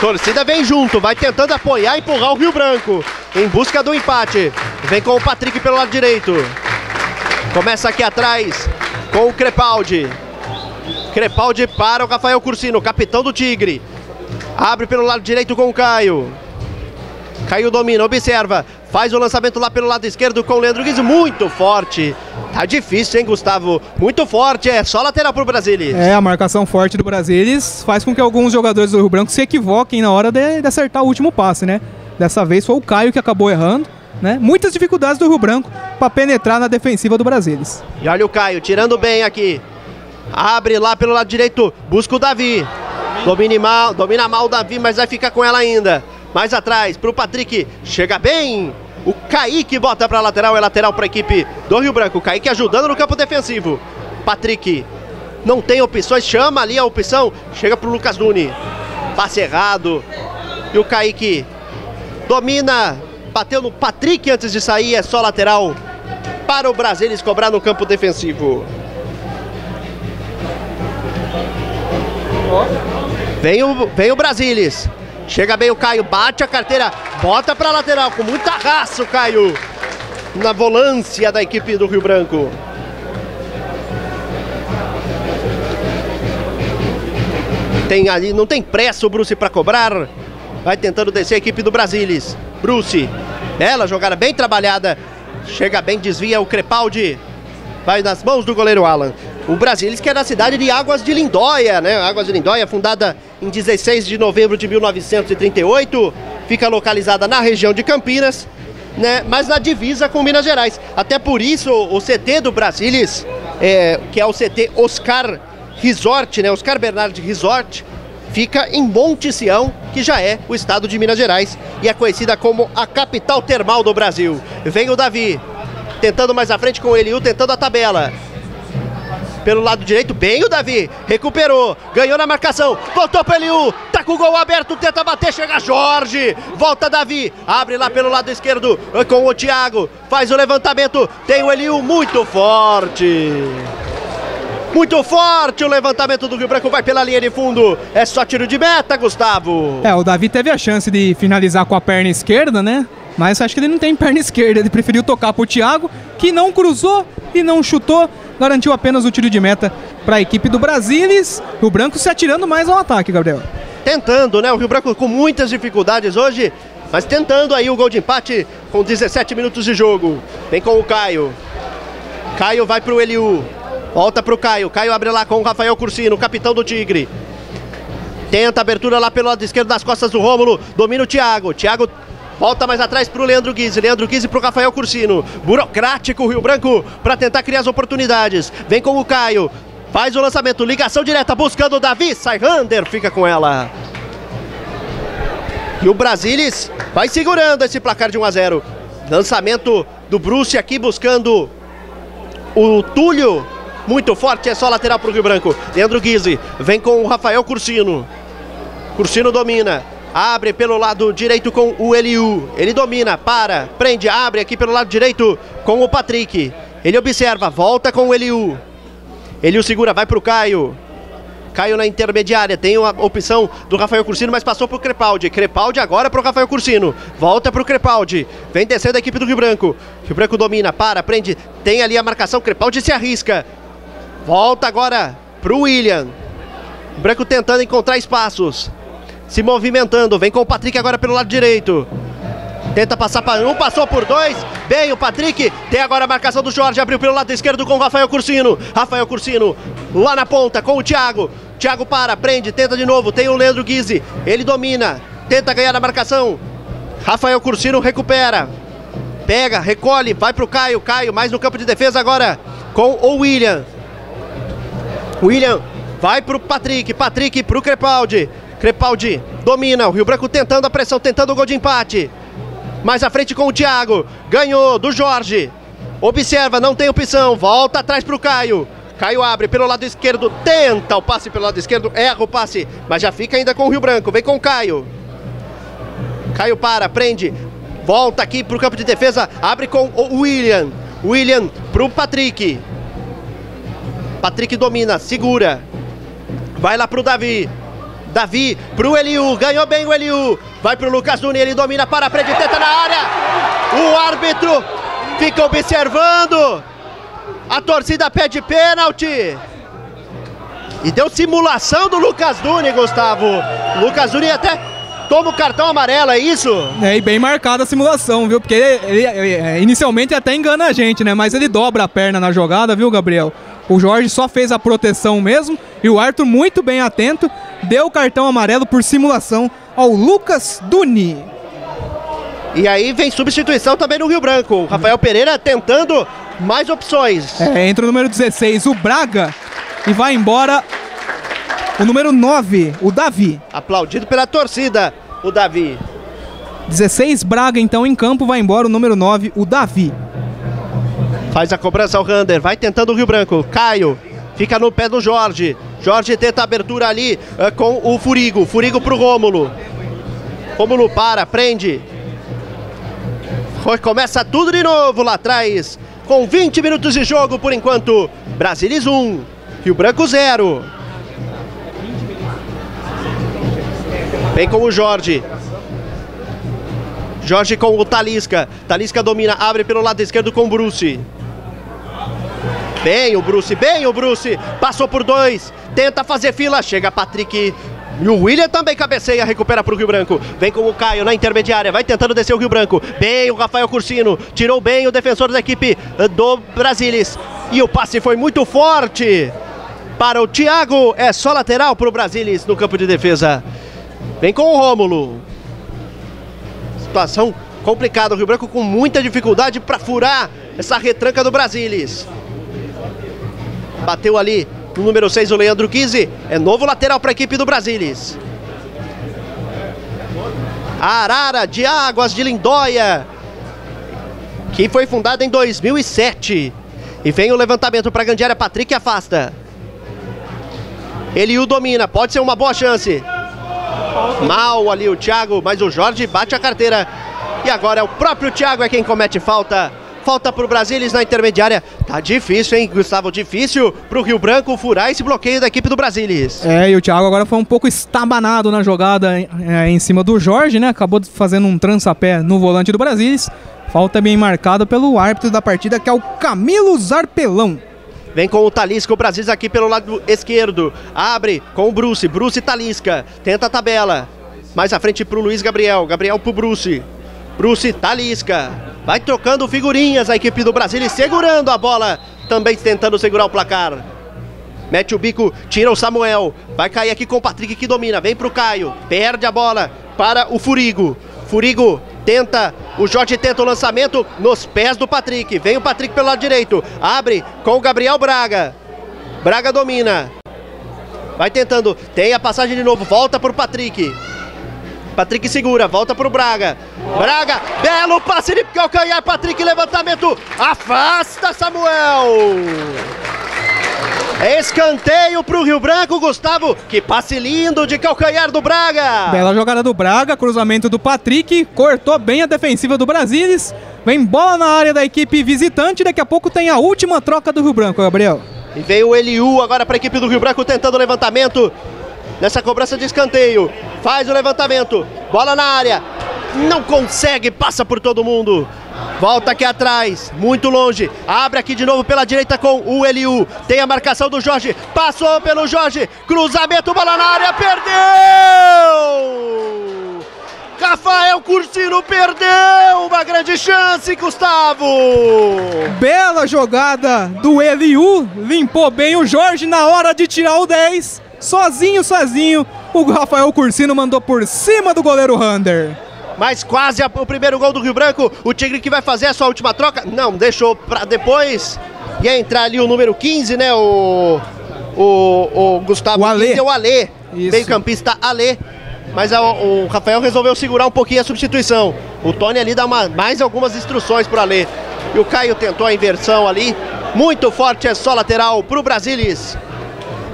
Torcida vem junto, vai tentando apoiar e empurrar o Rio Branco. Em busca do empate. Vem com o Patrick pelo lado direito. Começa aqui atrás com o Crepaldi. Crepaldi para o Rafael Cursino, capitão do Tigre. Abre pelo lado direito com o Caio. Caio domina, observa. Faz o lançamento lá pelo lado esquerdo com o Leandro Guizzi. Muito forte. Tá difícil, hein, Gustavo? Muito forte. É só lateral pro Brasilis. É, a marcação forte do Brasilis faz com que alguns jogadores do Rio Branco se equivoquem na hora de, de acertar o último passe, né? Dessa vez foi o Caio que acabou errando. Né? Muitas dificuldades do Rio Branco para penetrar na defensiva do Brasilis. E olha o Caio tirando bem aqui. Abre lá pelo lado direito, busca o Davi. Domina mal, domina mal o Davi, mas vai ficar com ela ainda. Mais atrás, pro Patrick. Chega bem. O Kaique bota pra lateral, é lateral pra equipe do Rio Branco. O Kaique ajudando no campo defensivo. Patrick não tem opções, chama ali a opção. Chega pro Lucas Duni. Passe errado. E o Kaique domina. Bateu no Patrick antes de sair, é só lateral para o Brasilis cobrar no campo defensivo. Vem o, vem o Brasilis. Chega bem o Caio, bate a carteira, bota para lateral com muita raça o Caio. Na volância da equipe do Rio Branco. Tem ali, não tem pressa o Bruce para cobrar. Vai tentando descer a equipe do Brasilis. Bruce, bela jogada, bem trabalhada. Chega bem, desvia o Crepaldi. Vai nas mãos do goleiro Alan. O Brasilis que é da cidade de Águas de Lindóia, né? Águas de Lindóia, fundada em 16 de novembro de 1938. Fica localizada na região de Campinas, né? Mas na divisa com Minas Gerais. Até por isso o CT do Brasilis, é, que é o CT Oscar Resort, né? Oscar Bernard Resort, fica em Monte Sião, que já é o estado de Minas Gerais e é conhecida como a capital termal do Brasil. Vem o Davi, tentando mais à frente com o Eliu, tentando a tabela. Pelo lado direito, bem o Davi, recuperou, ganhou na marcação, voltou para Eliu, tá com o gol aberto, tenta bater, chega Jorge, volta Davi, abre lá pelo lado esquerdo com o Thiago, faz o levantamento, tem o Eliu muito forte. Muito forte o levantamento do Rio Branco, vai pela linha de fundo. É só tiro de meta, Gustavo. É, o Davi teve a chance de finalizar com a perna esquerda, né? Mas acho que ele não tem perna esquerda, ele preferiu tocar pro Thiago, que não cruzou e não chutou, garantiu apenas o tiro de meta para a equipe do Brasilis. O Branco se atirando mais ao ataque, Gabriel. Tentando, né? O Rio Branco com muitas dificuldades hoje, mas tentando aí o gol de empate com 17 minutos de jogo. Vem com o Caio. Caio vai pro Eliu. Volta pro Caio. Caio abre lá com o Rafael Cursino, capitão do Tigre. Tenta abertura lá pelo lado esquerdo das costas do Rômulo. Domina o Thiago. Thiago Volta mais atrás para o Leandro Guizzi. Leandro Guizzi para o Rafael Cursino. Burocrático Rio Branco para tentar criar as oportunidades. Vem com o Caio. Faz o lançamento. Ligação direta buscando o Davi. Sai Rander. Fica com ela. E o Brasilis vai segurando esse placar de 1 a 0. Lançamento do Bruce aqui buscando o Túlio. Muito forte, é só lateral para o Rio Branco. Leandro Guizzi vem com o Rafael Cursino. Cursino domina. Abre pelo lado direito com o Eliu. Ele domina, para, prende, abre aqui pelo lado direito com o Patrick. Ele observa, volta com o Eliu. Eliu segura, vai para o Caio. Caio na intermediária, tem a opção do Rafael Cursino, mas passou para o Crepaldi. Crepaldi agora para o Rafael Cursino. Volta para o Crepaldi. Vem descendo a equipe do Rio Branco. Rio Branco domina, para, prende. Tem ali a marcação. Crepaldi se arrisca. Volta agora para o William. O Branco tentando encontrar espaços se movimentando. Vem com o Patrick agora pelo lado direito. Tenta passar para um, passou por dois. Bem, o Patrick. Tem agora a marcação do Jorge. Abriu pelo lado esquerdo com o Rafael Cursino. Rafael Cursino lá na ponta com o Thiago. Thiago para, prende, tenta de novo. Tem o Leandro Guizzi. Ele domina. Tenta ganhar a marcação. Rafael Cursino recupera. Pega, recolhe, vai pro Caio. Caio mais no campo de defesa agora com o William. William vai pro Patrick. Patrick pro Crepaldi. Crepaldi domina, o Rio Branco tentando a pressão, tentando o gol de empate. Mais à frente com o Thiago, ganhou do Jorge. Observa, não tem opção, volta atrás para o Caio. Caio abre pelo lado esquerdo, tenta o passe pelo lado esquerdo, erra o passe, mas já fica ainda com o Rio Branco. Vem com o Caio. Caio para, prende, volta aqui pro campo de defesa, abre com o William. William pro Patrick. Patrick domina, segura. Vai lá pro Davi. Davi pro Eliu, ganhou bem o Eliu. Vai pro Lucas Nunes, ele domina para a frente, tenta na área. O árbitro fica observando. A torcida pede pênalti. E deu simulação do Lucas Nunes, Gustavo. O Lucas Nunes até toma o cartão amarelo, é isso? É, e bem marcada a simulação, viu? Porque ele, ele, ele, inicialmente até engana a gente, né? Mas ele dobra a perna na jogada, viu, Gabriel? O Jorge só fez a proteção mesmo e o Arthur, muito bem atento, deu o cartão amarelo por simulação ao Lucas Duni. E aí vem substituição também no Rio Branco. O Rafael Pereira tentando mais opções. É, entra o número 16, o Braga, e vai embora o número 9, o Davi. Aplaudido pela torcida, o Davi. 16, Braga então em campo, vai embora o número 9, o Davi. Faz a cobrança ao Rander, vai tentando o Rio Branco. Caio, fica no pé do Jorge. Jorge tenta abertura ali uh, com o Furigo. Furigo pro Rômulo. Rômulo para, prende. Começa tudo de novo lá atrás. Com 20 minutos de jogo por enquanto. Brasilis 1, Rio Branco 0. Vem com o Jorge. Jorge com o Talisca. Talisca domina, abre pelo lado esquerdo com o Bruce. Bem o Bruce, bem o Bruce. Passou por dois. Tenta fazer fila. Chega Patrick. E o William também cabeceia, recupera para o Rio Branco. Vem com o Caio na intermediária, vai tentando descer o Rio Branco. Bem o Rafael Cursino, tirou bem o defensor da equipe do Brasilis. E o passe foi muito forte para o Thiago. É só lateral para o Brasilis no campo de defesa. Vem com o Rômulo. Situação complicada. O Rio Branco com muita dificuldade para furar essa retranca do Brasilis. Bateu ali no número 6 o Leandro Kise. É novo lateral para a equipe do Brasilis. Arara de Águas de Lindóia. Que foi fundada em 2007. E vem o levantamento para a grande área. Patrick afasta. Ele o domina. Pode ser uma boa chance. Mal ali o Thiago, mas o Jorge bate a carteira. E agora é o próprio Thiago é quem comete falta. Falta para o Brasilis na intermediária. Tá difícil, hein, Gustavo? Difícil para o Rio Branco furar esse bloqueio da equipe do Brasilis. É, e o Thiago agora foi um pouco estabanado na jogada é, em cima do Jorge, né? Acabou fazendo um trançapé no volante do Brasilis. Falta bem marcada pelo árbitro da partida, que é o Camilo Zarpelão. Vem com o Talisca, o Brasilis aqui pelo lado esquerdo. Abre com o Bruce. Bruce Talisca. Tenta a tabela. Mais à frente pro Luiz Gabriel. Gabriel pro Bruce. Bruce Talisca. Vai trocando figurinhas a equipe do Brasil e segurando a bola. Também tentando segurar o placar. Mete o bico, tira o Samuel. Vai cair aqui com o Patrick que domina. Vem pro Caio. Perde a bola para o Furigo. Furigo tenta, o Jorge tenta o lançamento nos pés do Patrick. Vem o Patrick pelo lado direito. Abre com o Gabriel Braga. Braga domina. Vai tentando. Tem a passagem de novo. Volta pro Patrick. Patrick segura, volta pro Braga. Braga, belo passe de calcanhar. Patrick, levantamento. Afasta Samuel. Escanteio pro Rio Branco, Gustavo. Que passe lindo de calcanhar do Braga. Bela jogada do Braga, cruzamento do Patrick. Cortou bem a defensiva do Brasilis. Vem bola na área da equipe visitante. Daqui a pouco tem a última troca do Rio Branco, Gabriel. E veio o Eliu agora para a equipe do Rio Branco tentando o levantamento. Nessa cobrança de escanteio. Faz o levantamento. Bola na área. Não consegue, passa por todo mundo. Volta aqui atrás, muito longe. Abre aqui de novo pela direita com o Eliu. Tem a marcação do Jorge. Passou pelo Jorge. Cruzamento, bola na área. Perdeu! Rafael Cursino perdeu uma grande chance, Gustavo! Bela jogada do Eliu. Limpou bem o Jorge na hora de tirar o 10. Sozinho, sozinho. O Rafael Cursino mandou por cima do goleiro Rander mas quase a, o primeiro gol do Rio Branco. O Tigre que vai fazer a sua última troca. Não, deixou para depois. Ia entrar ali o número 15, né? O, o, o Gustavo. O Alê. o Alê. Meio-campista Alê. Mas a, o Rafael resolveu segurar um pouquinho a substituição. O Tony ali dá uma, mais algumas instruções para Alê. E o Caio tentou a inversão ali. Muito forte, é só lateral pro Brasilis.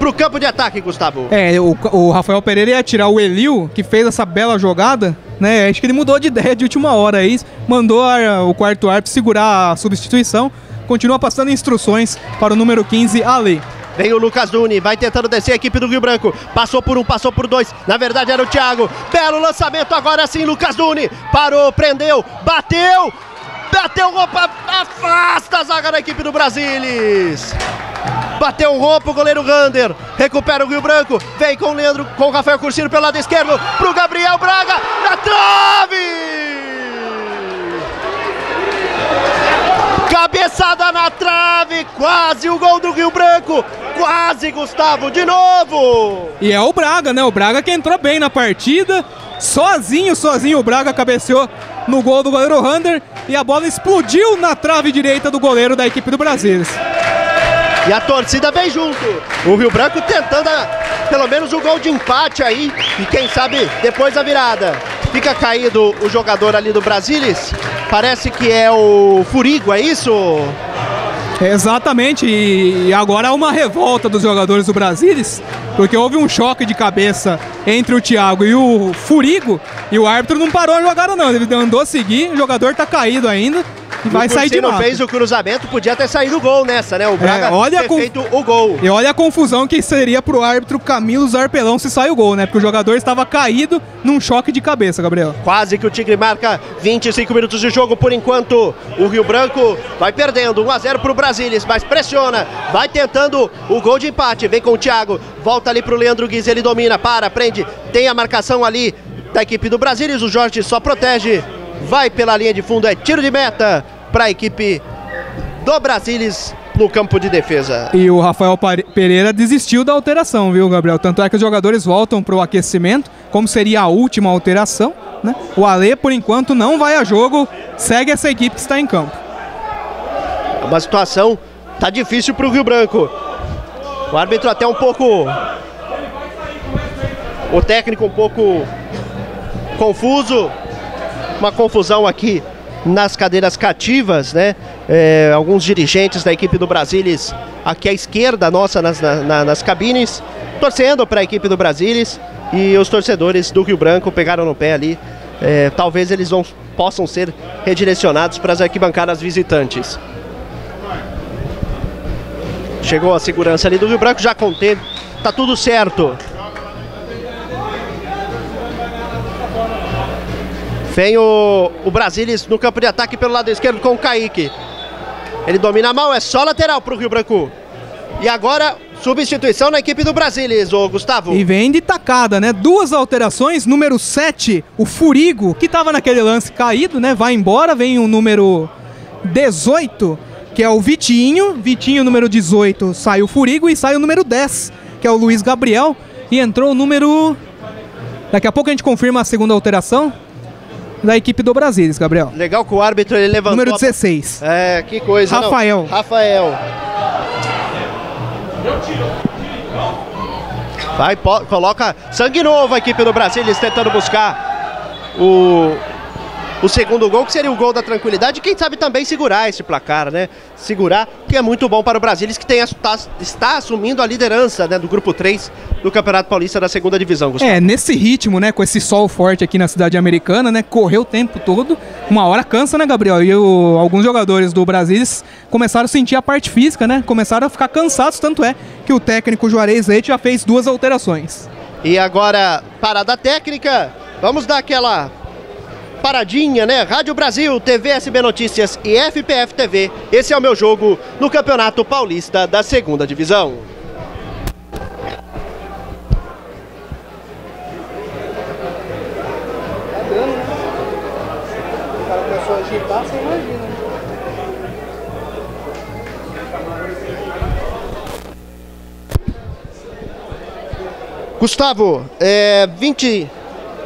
Pro campo de ataque, Gustavo. É, o, o Rafael Pereira ia tirar o Elil, que fez essa bela jogada, né? Acho que ele mudou de ideia de última hora aí, mandou a, o quarto árbitro segurar a substituição, continua passando instruções para o número 15, Ale. Vem o Lucas Duni, vai tentando descer a equipe do Rio Branco. Passou por um, passou por dois. Na verdade era o Thiago. Belo lançamento agora sim, Lucas Duni. Parou, prendeu, bateu. Bateu roupa, afasta a zaga da equipe do Brasilis. Bateu um roupa o goleiro Gander. Recupera o Rio Branco. Vem com o Leandro, com o Rafael Cursino pelo lado esquerdo. Pro Gabriel Braga. Na trave! Cabeçada na trave, quase o gol do Rio Branco, quase Gustavo, de novo! E é o Braga, né? O Braga que entrou bem na partida, sozinho, sozinho o Braga cabeceou no gol do goleiro Hunter e a bola explodiu na trave direita do goleiro da equipe do Brasil. E a torcida vem junto. O Rio Branco tentando a, pelo menos o gol de empate aí. E quem sabe depois a virada. Fica caído o jogador ali do Brasilis. Parece que é o Furigo, é isso? Exatamente, e agora há uma revolta dos jogadores do Brasilis, porque houve um choque de cabeça entre o Thiago e o Furigo, e o árbitro não parou a jogada não, ele andou a seguir, o jogador está caído ainda, e vai sair de não fez o cruzamento, podia ter saído o gol nessa, né? O Braga é, olha ter conf... feito o gol. E olha a confusão que seria pro árbitro Camilo Zarpelão se sai o gol, né? Porque o jogador estava caído num choque de cabeça, Gabriel. Quase que o Tigre marca 25 minutos de jogo por enquanto. O Rio Branco vai perdendo 1 a 0 pro Brasilis, mas pressiona, vai tentando o gol de empate. Vem com o Thiago, volta ali pro Leandro Guiz, ele domina, para, prende, tem a marcação ali da equipe do Brasilis, o Jorge só protege vai pela linha de fundo, é tiro de meta para a equipe do Brasilis no campo de defesa. E o Rafael Pereira desistiu da alteração, viu, Gabriel? Tanto é que os jogadores voltam para o aquecimento, como seria a última alteração. Né? O Ale, por enquanto, não vai a jogo, segue essa equipe que está em campo. É uma situação tá difícil para o Rio Branco. O árbitro até um pouco. O técnico um pouco confuso uma confusão aqui nas cadeiras cativas, né? É, alguns dirigentes da equipe do Brasilis aqui à esquerda nossa nas, na, nas cabines, torcendo para a equipe do Brasilis e os torcedores do Rio Branco pegaram no pé ali. É, talvez eles vão, possam ser redirecionados para as arquibancadas visitantes. Chegou a segurança ali do Rio Branco, já conteve, tá tudo certo. Vem o, o Brasilis no campo de ataque pelo lado esquerdo com o Kaique. Ele domina mão, é só lateral para o Rio Branco. E agora, substituição na equipe do Brasilis, o Gustavo. E vem de tacada, né? Duas alterações. Número 7, o Furigo, que estava naquele lance caído, né? Vai embora. Vem o número 18, que é o Vitinho. Vitinho, número 18, sai o Furigo. E sai o número 10, que é o Luiz Gabriel. E entrou o número. Daqui a pouco a gente confirma a segunda alteração da equipe do Brasilis, Gabriel. Legal que o árbitro ele levantou. Número 16. A... É, que coisa. Rafael. Não. Rafael. Vai, coloca sangue novo a equipe do Brasilis tentando buscar o, o segundo gol, que seria o gol da tranquilidade, e quem sabe também segurar esse placar, né? Segurar, que é muito bom para o Brasil, que tem, está, está assumindo a liderança né, do grupo 3 do Campeonato Paulista da segunda divisão. Gustavo. É, nesse ritmo, né, com esse sol forte aqui na cidade americana, né, correu o tempo todo, uma hora cansa, né, Gabriel? E o, alguns jogadores do Brasil começaram a sentir a parte física, né? Começaram a ficar cansados, tanto é que o técnico Juarez Leite já fez duas alterações. E agora, parada técnica, vamos dar aquela paradinha, né? Rádio Brasil, TV SB Notícias e FPF TV. Esse é o meu jogo no Campeonato Paulista da Segunda Divisão. Gustavo, é, 20,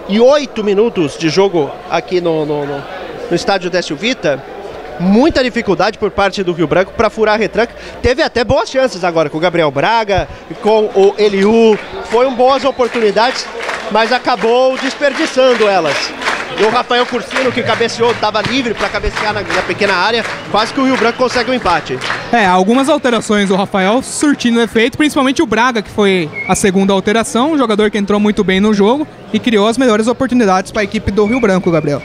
e oito minutos de jogo aqui no, no, no, no estádio Décio Vita. Muita dificuldade por parte do Rio Branco para furar a retranca. Teve até boas chances agora com o Gabriel Braga, com o Eliu. Foram boas oportunidades, mas acabou desperdiçando elas. E o Rafael Cursino, que cabeceou, estava livre para cabecear na, na, pequena área. Quase que o Rio Branco consegue um empate. É, algumas alterações do Rafael surtindo efeito, principalmente o Braga, que foi a segunda alteração, um jogador que entrou muito bem no jogo e criou as melhores oportunidades para a equipe do Rio Branco, Gabriel.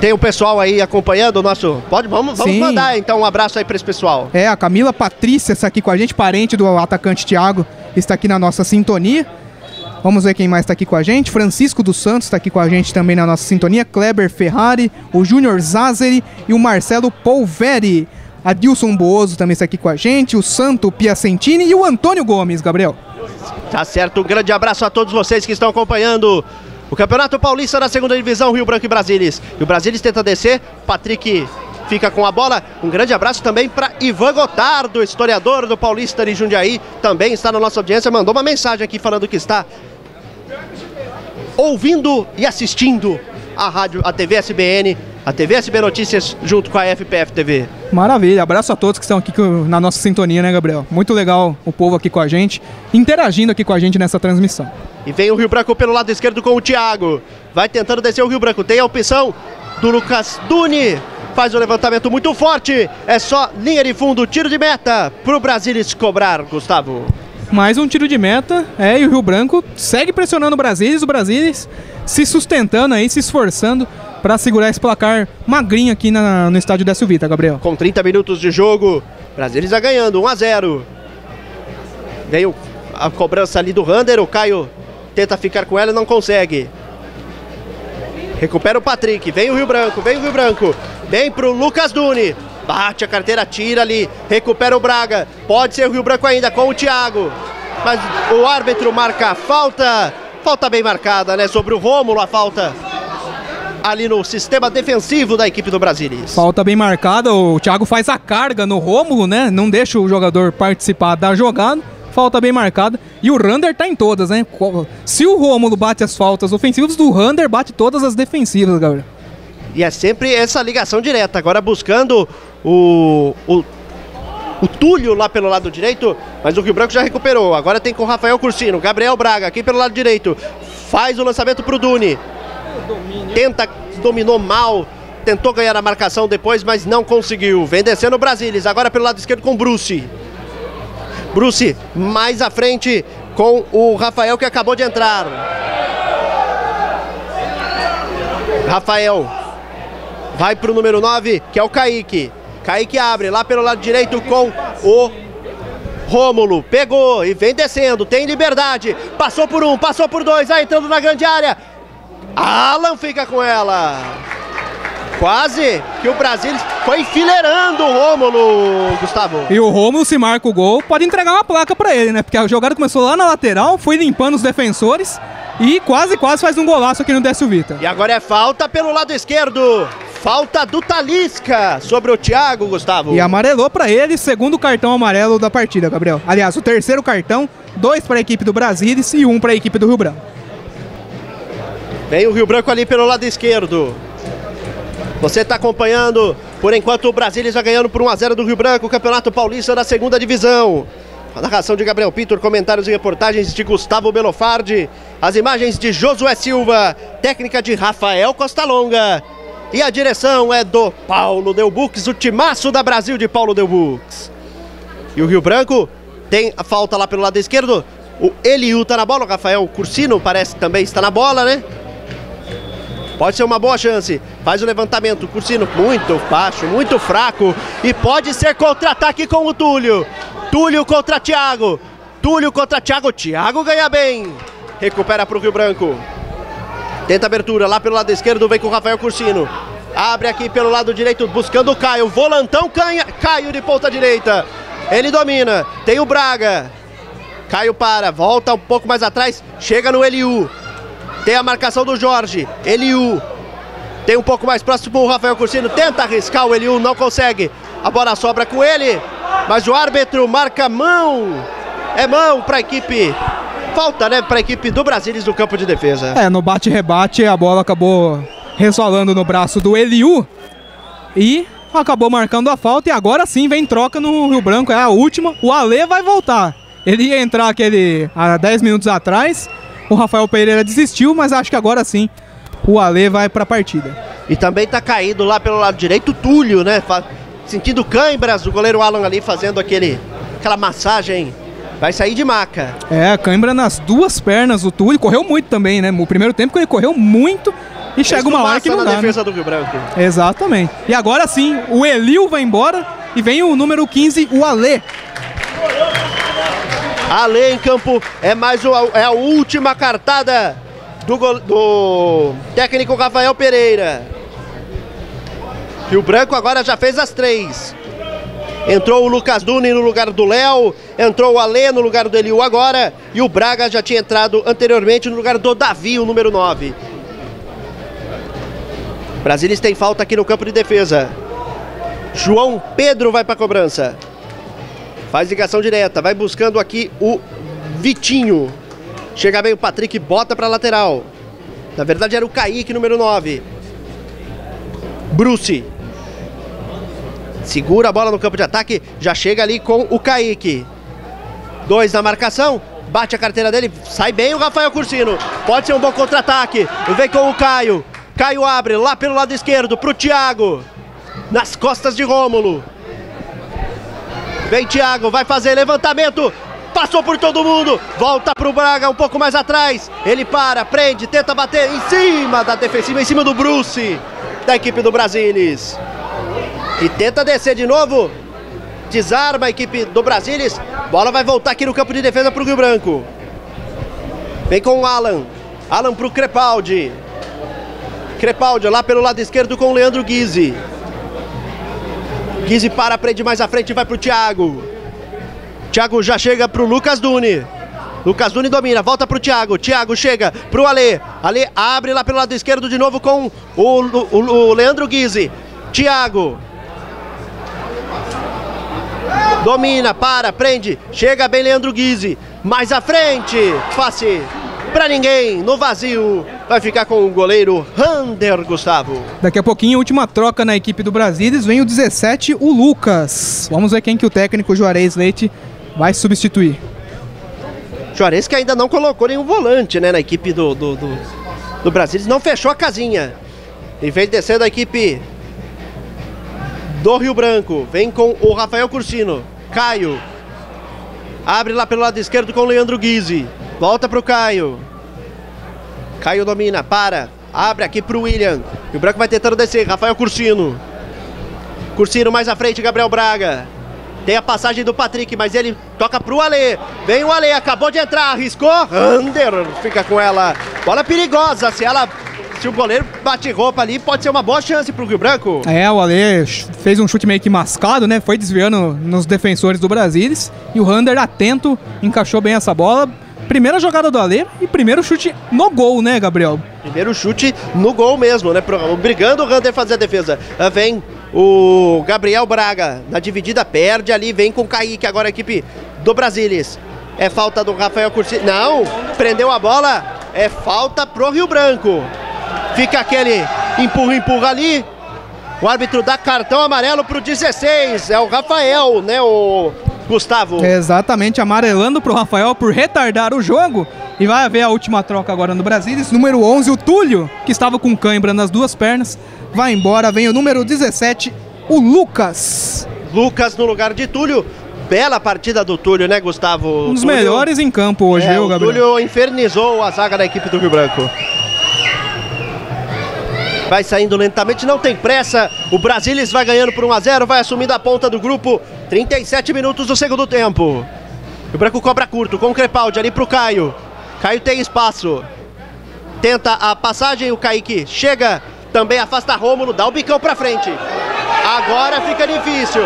Tem o pessoal aí acompanhando o nosso. Pode, vamos, vamos mandar então um abraço aí para esse pessoal. É, a Camila Patrícia está aqui com a gente, parente do atacante Thiago, está aqui na nossa sintonia. Vamos ver quem mais está aqui com a gente. Francisco dos Santos está aqui com a gente também na nossa sintonia. Kleber Ferrari, o Júnior Zazeri e o Marcelo Polveri. Adilson Bozo também está aqui com a gente. O Santo Piacentini e o Antônio Gomes, Gabriel. Tá certo. Um grande abraço a todos vocês que estão acompanhando o Campeonato Paulista da segunda divisão, Rio Branco e Brasilis. E o Brasilis tenta descer. Patrick fica com a bola. Um grande abraço também para Ivan Gotardo, historiador do Paulista de Jundiaí. Também está na nossa audiência. Mandou uma mensagem aqui falando que está ouvindo e assistindo a rádio, a TV SBN, a TV SB Notícias, junto com a FPF TV. Maravilha, abraço a todos que estão aqui na nossa sintonia, né, Gabriel? Muito legal o povo aqui com a gente, interagindo aqui com a gente nessa transmissão. E vem o Rio Branco pelo lado esquerdo com o Thiago. Vai tentando descer o Rio Branco. Tem a opção do Lucas Duni. Faz o um levantamento muito forte. É só linha de fundo, tiro de meta para o Brasilis cobrar, Gustavo. Mais um tiro de meta, é, e o Rio Branco segue pressionando o Brasilis, o Brasilis se sustentando aí, se esforçando para segurar esse placar magrinho aqui na, no estádio da Silvita, Gabriel. Com 30 minutos de jogo, Brasilis vai ganhando, 1 a 0. Veio a cobrança ali do Rander, o Caio tenta ficar com ela e não consegue. Recupera o Patrick, vem o Rio Branco, vem o Rio Branco, vem pro Lucas Duni. Bate a carteira, tira ali, recupera o Braga. Pode ser o Rio Branco ainda com o Thiago. Mas o árbitro marca a falta. Falta bem marcada, né? Sobre o Rômulo, a falta ali no sistema defensivo da equipe do Brasilis. Falta bem marcada, o Thiago faz a carga no Rômulo, né? Não deixa o jogador participar da jogada. Falta bem marcada. E o Rander tá em todas, né? Se o Rômulo bate as faltas ofensivas, o Rander bate todas as defensivas, galera. E é sempre essa ligação direta. Agora buscando o, o, o Túlio lá pelo lado direito, mas o Rio Branco já recuperou. Agora tem com o Rafael Cursino, Gabriel Braga aqui pelo lado direito. Faz o lançamento pro Duni. Tenta, dominou mal, tentou ganhar a marcação depois, mas não conseguiu. Vem descendo o Brasilis, agora pelo lado esquerdo com o Bruce. Bruce mais à frente com o Rafael que acabou de entrar. Rafael vai para o número 9, que é o Kaique. Kaique abre lá pelo lado direito com o Rômulo. Pegou e vem descendo, tem liberdade. Passou por um, passou por dois, vai entrando na grande área. Alan fica com ela. Quase que o Brasil foi enfileirando o Rômulo, Gustavo. E o Rômulo, se marca o gol, pode entregar uma placa para ele, né? Porque a jogada começou lá na lateral, foi limpando os defensores e quase, quase faz um golaço aqui no Décio Vita. E agora é falta pelo lado esquerdo. Falta do Talisca sobre o Thiago, Gustavo. E amarelou para ele, segundo cartão amarelo da partida, Gabriel. Aliás, o terceiro cartão, dois para a equipe do Brasilis e um para a equipe do Rio Branco. Vem o Rio Branco ali pelo lado esquerdo. Você está acompanhando, por enquanto o Brasilis vai ganhando por 1 a 0 do Rio Branco, Campeonato Paulista da segunda divisão. A narração de Gabriel Pintor, comentários e reportagens de Gustavo Belofardi, as imagens de Josué Silva, técnica de Rafael Costa Longa. E a direção é do Paulo Delbux, o timaço da Brasil de Paulo Delbux. E o Rio Branco tem a falta lá pelo lado esquerdo. O Eliu tá na bola, o Rafael Cursino parece que também está na bola, né? Pode ser uma boa chance. Faz o levantamento. Cursino muito baixo, muito fraco. E pode ser contra-ataque com o Túlio. Túlio contra Thiago. Túlio contra Thiago. Thiago ganha bem. Recupera para o Rio Branco. Tenta abertura lá pelo lado esquerdo. Vem com o Rafael Cursino. Abre aqui pelo lado direito, buscando o Caio. Volantão canha. Caio de ponta direita. Ele domina. Tem o Braga. Caio para. Volta um pouco mais atrás. Chega no Eliu. Tem a marcação do Jorge. Eliu. Tem um pouco mais próximo o Rafael Cursino. Tenta arriscar o Eliu, não consegue. A bola sobra com ele. Mas o árbitro marca mão. É mão para a equipe. Falta, né, para a equipe do Brasilis no campo de defesa. É, no bate-rebate a bola acabou resvalando no braço do Eliu. E acabou marcando a falta. E agora sim vem troca no Rio Branco. É a última. O Ale vai voltar. Ele ia entrar aquele há 10 minutos atrás o Rafael Pereira desistiu, mas acho que agora sim o Ale vai pra partida. E também tá caído lá pelo lado direito o Túlio, né? Sentindo câimbras, o goleiro Alan ali fazendo aquele, aquela massagem. Vai sair de maca. É, cãibra nas duas pernas, o Túlio correu muito também, né? No primeiro tempo ele correu muito e chega uma hora que não na dá. né? defesa do Rio Branco. Exatamente. E agora sim, o Elil vai embora e vem o número 15, o Ale. Ale em campo é mais uma, é a última cartada do, gol- do técnico Rafael Pereira. Rio Branco agora já fez as três. Entrou o Lucas Duni no lugar do Léo, entrou o Ale no lugar do Eliu agora, e o Braga já tinha entrado anteriormente no lugar do Davi, o número 9. Brasilis tem falta aqui no campo de defesa. João Pedro vai para a cobrança. Faz ligação direta, vai buscando aqui o Vitinho. Chega bem o Patrick, bota para lateral. Na verdade era o Kaique, número 9. Bruce. Segura a bola no campo de ataque, já chega ali com o Kaique. Dois na marcação, bate a carteira dele, sai bem o Rafael Cursino. Pode ser um bom contra-ataque. Vem com o Caio. Caio abre lá pelo lado esquerdo pro Thiago. Nas costas de Rômulo. Vem Thiago, vai fazer levantamento. Passou por todo mundo. Volta pro Braga um pouco mais atrás. Ele para, prende, tenta bater em cima da defensiva, em cima do Bruce, da equipe do Brasilis. E tenta descer de novo. Desarma a equipe do Brasilis. Bola vai voltar aqui no campo de defesa pro Rio Branco. Vem com o Alan. Alan pro Crepaldi. Crepaldi lá pelo lado esquerdo com o Leandro Guizzi. Guizzi para, prende mais à frente e vai pro Thiago. Thiago já chega pro Lucas Duni. Lucas Duni domina, volta pro Thiago. Thiago chega pro Ale. Ale abre lá pelo lado esquerdo de novo com o, o, o Leandro Guizzi. Thiago. Domina, para, prende. Chega bem Leandro Guizzi. Mais à frente. Passe pra ninguém. No vazio. Vai ficar com o goleiro Rander Gustavo. Daqui a pouquinho, última troca na equipe do Brasilis, vem o 17, o Lucas. Vamos ver quem que o técnico Juarez Leite vai substituir. Juarez que ainda não colocou nenhum volante né, na equipe do, do, do, do Brasil. Não fechou a casinha. E vem descendo a equipe do Rio Branco. Vem com o Rafael Cursino. Caio. Abre lá pelo lado esquerdo com o Leandro Guizzi. Volta pro Caio. Caio domina, para. Abre aqui pro William. E o Branco vai tentando descer. Rafael Cursino. Cursino mais à frente, Gabriel Braga. Tem a passagem do Patrick, mas ele toca pro Ale. Vem o Ale, acabou de entrar, arriscou. Under fica com ela. Bola perigosa. Se ela. Se o goleiro bate roupa ali, pode ser uma boa chance pro Rio Branco. É, o Ale fez um chute meio que mascado, né? Foi desviando nos defensores do Brasilis. E o Rander, atento, encaixou bem essa bola. Primeira jogada do Ale e primeiro chute no gol, né, Gabriel? Primeiro chute no gol mesmo, né? Obrigando o Rander a fazer a defesa. Ah, Vem o Gabriel Braga na dividida, perde ali, vem com o Kaique, agora a equipe do Brasilis. É falta do Rafael Cursi. Não, prendeu a bola. É falta pro Rio Branco. Fica aquele empurra, empurra ali. O árbitro dá cartão amarelo pro 16. É o Rafael, né? O Gustavo. Exatamente, amarelando pro Rafael por retardar o jogo. E vai haver a última troca agora no Brasilis. Número 11, o Túlio, que estava com cãibra nas duas pernas. Vai embora, vem o número 17, o Lucas. Lucas no lugar de Túlio. Bela partida do Túlio, né, Gustavo? Um dos Túlio- melhores em campo hoje, É, viu, o Gabriel? Túlio infernizou a zaga da equipe do Rio Branco. Vai saindo lentamente, não tem pressa. O Brasilis vai ganhando por 1 a 0, vai assumindo a ponta do grupo. 37 minutos do segundo tempo. O Branco cobra curto com o Crepaldi ali pro Caio. Caio tem espaço. Tenta a passagem, o Kaique chega, também afasta Rômulo, dá o bicão pra frente. Agora fica difícil.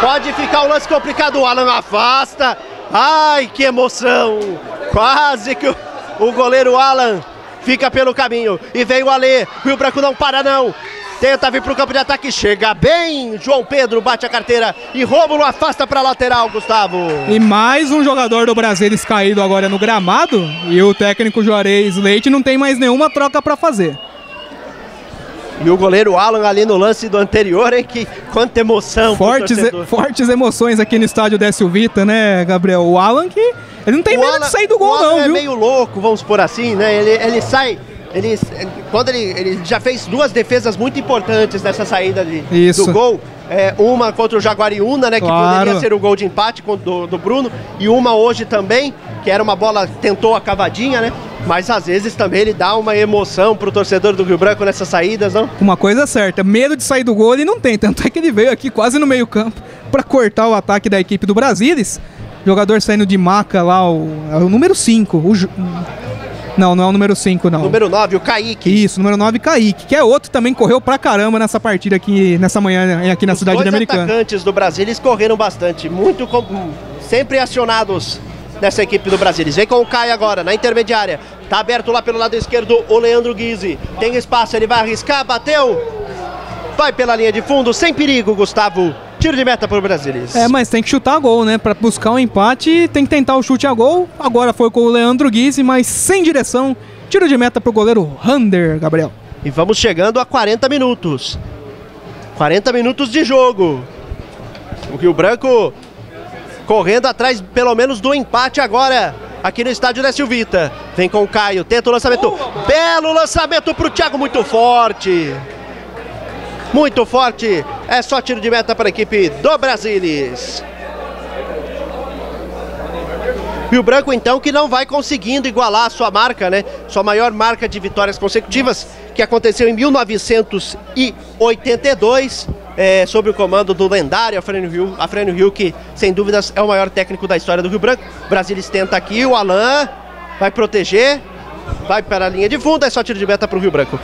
Pode ficar o lance complicado. O Alan afasta. Ai, que emoção! Quase que o, o goleiro Alan fica pelo caminho. E vem o Ale. Rio Branco não para, não. Tenta vir pro campo de ataque. Chega bem. João Pedro bate a carteira. E Rômulo afasta pra lateral, Gustavo. E mais um jogador do Brasilis caído agora no gramado. E o técnico Juarez Leite não tem mais nenhuma troca pra fazer. E o goleiro Alan ali no lance do anterior, hein? Que quanta emoção. Fortes, torcedor. fortes emoções aqui no estádio Décio Vita, né, Gabriel? O Alan que. Ele não tem O medo Alan- de sair do o gol, Alan não, é viu? meio louco, vamos por assim, né? Ele, ele sai Ele, quando ele, ele já fez duas defesas muito importantes nessa saída de, Isso. do gol. É, uma contra o Jaguariúna, né? Que Claro. poderia ser o gol de empate do, do Bruno. E uma hoje também, que era uma bola, tentou a cavadinha, né? Mas às vezes também ele dá uma emoção pro torcedor do Rio Branco nessas saídas, não? Uma coisa é certa, medo de sair do gol ele não tem, tanto é que ele veio aqui quase no meio campo pra cortar o ataque da equipe do Brasilis. Jogador saindo de maca lá, o, é o número 5. O, não, não é o número 5 não. Número 9, o Kaique. Isso, número 9, Kaique, que é outro também correu pra caramba nessa partida aqui, nessa manhã, aqui na Os cidade dois Americana. atacantes do Brasil, eles correram bastante, muito com- sempre acionados nessa equipe do Brasil. Eles vem com o Caio agora, na intermediária. Tá aberto lá pelo lado esquerdo o Leandro Guizzi. Tem espaço, ele vai arriscar, bateu. Vai pela linha de fundo, sem perigo, Gustavo. Tiro de meta pro Brasilis. É, mas tem que chutar a gol, né? Pra buscar um empate, tem que tentar o chute a gol. Agora foi com o Leandro Guizzi, mas sem direção. Tiro de meta pro goleiro Rander, Gabriel. E vamos chegando a 40 minutos. 40 minutos de jogo. O Rio Branco correndo atrás, pelo menos, do empate agora. Aqui no estádio da Silvita. Vem com o Caio, tenta o lançamento. Belo lançamento pro Thiago, muito forte. Muito forte. É só tiro de meta para a equipe do Brasilis. Rio Branco, então, que não vai conseguindo igualar a sua marca, né? Sua maior marca de vitórias consecutivas, que aconteceu em 1982, é, sob o comando do lendário Afrânio Rio, Afrânio Rio, que sem dúvidas é o maior técnico da história do Rio Branco. Brasilis tenta aqui, o Alain vai proteger. Vai para a linha de fundo, é só tiro de meta para o Rio Branco.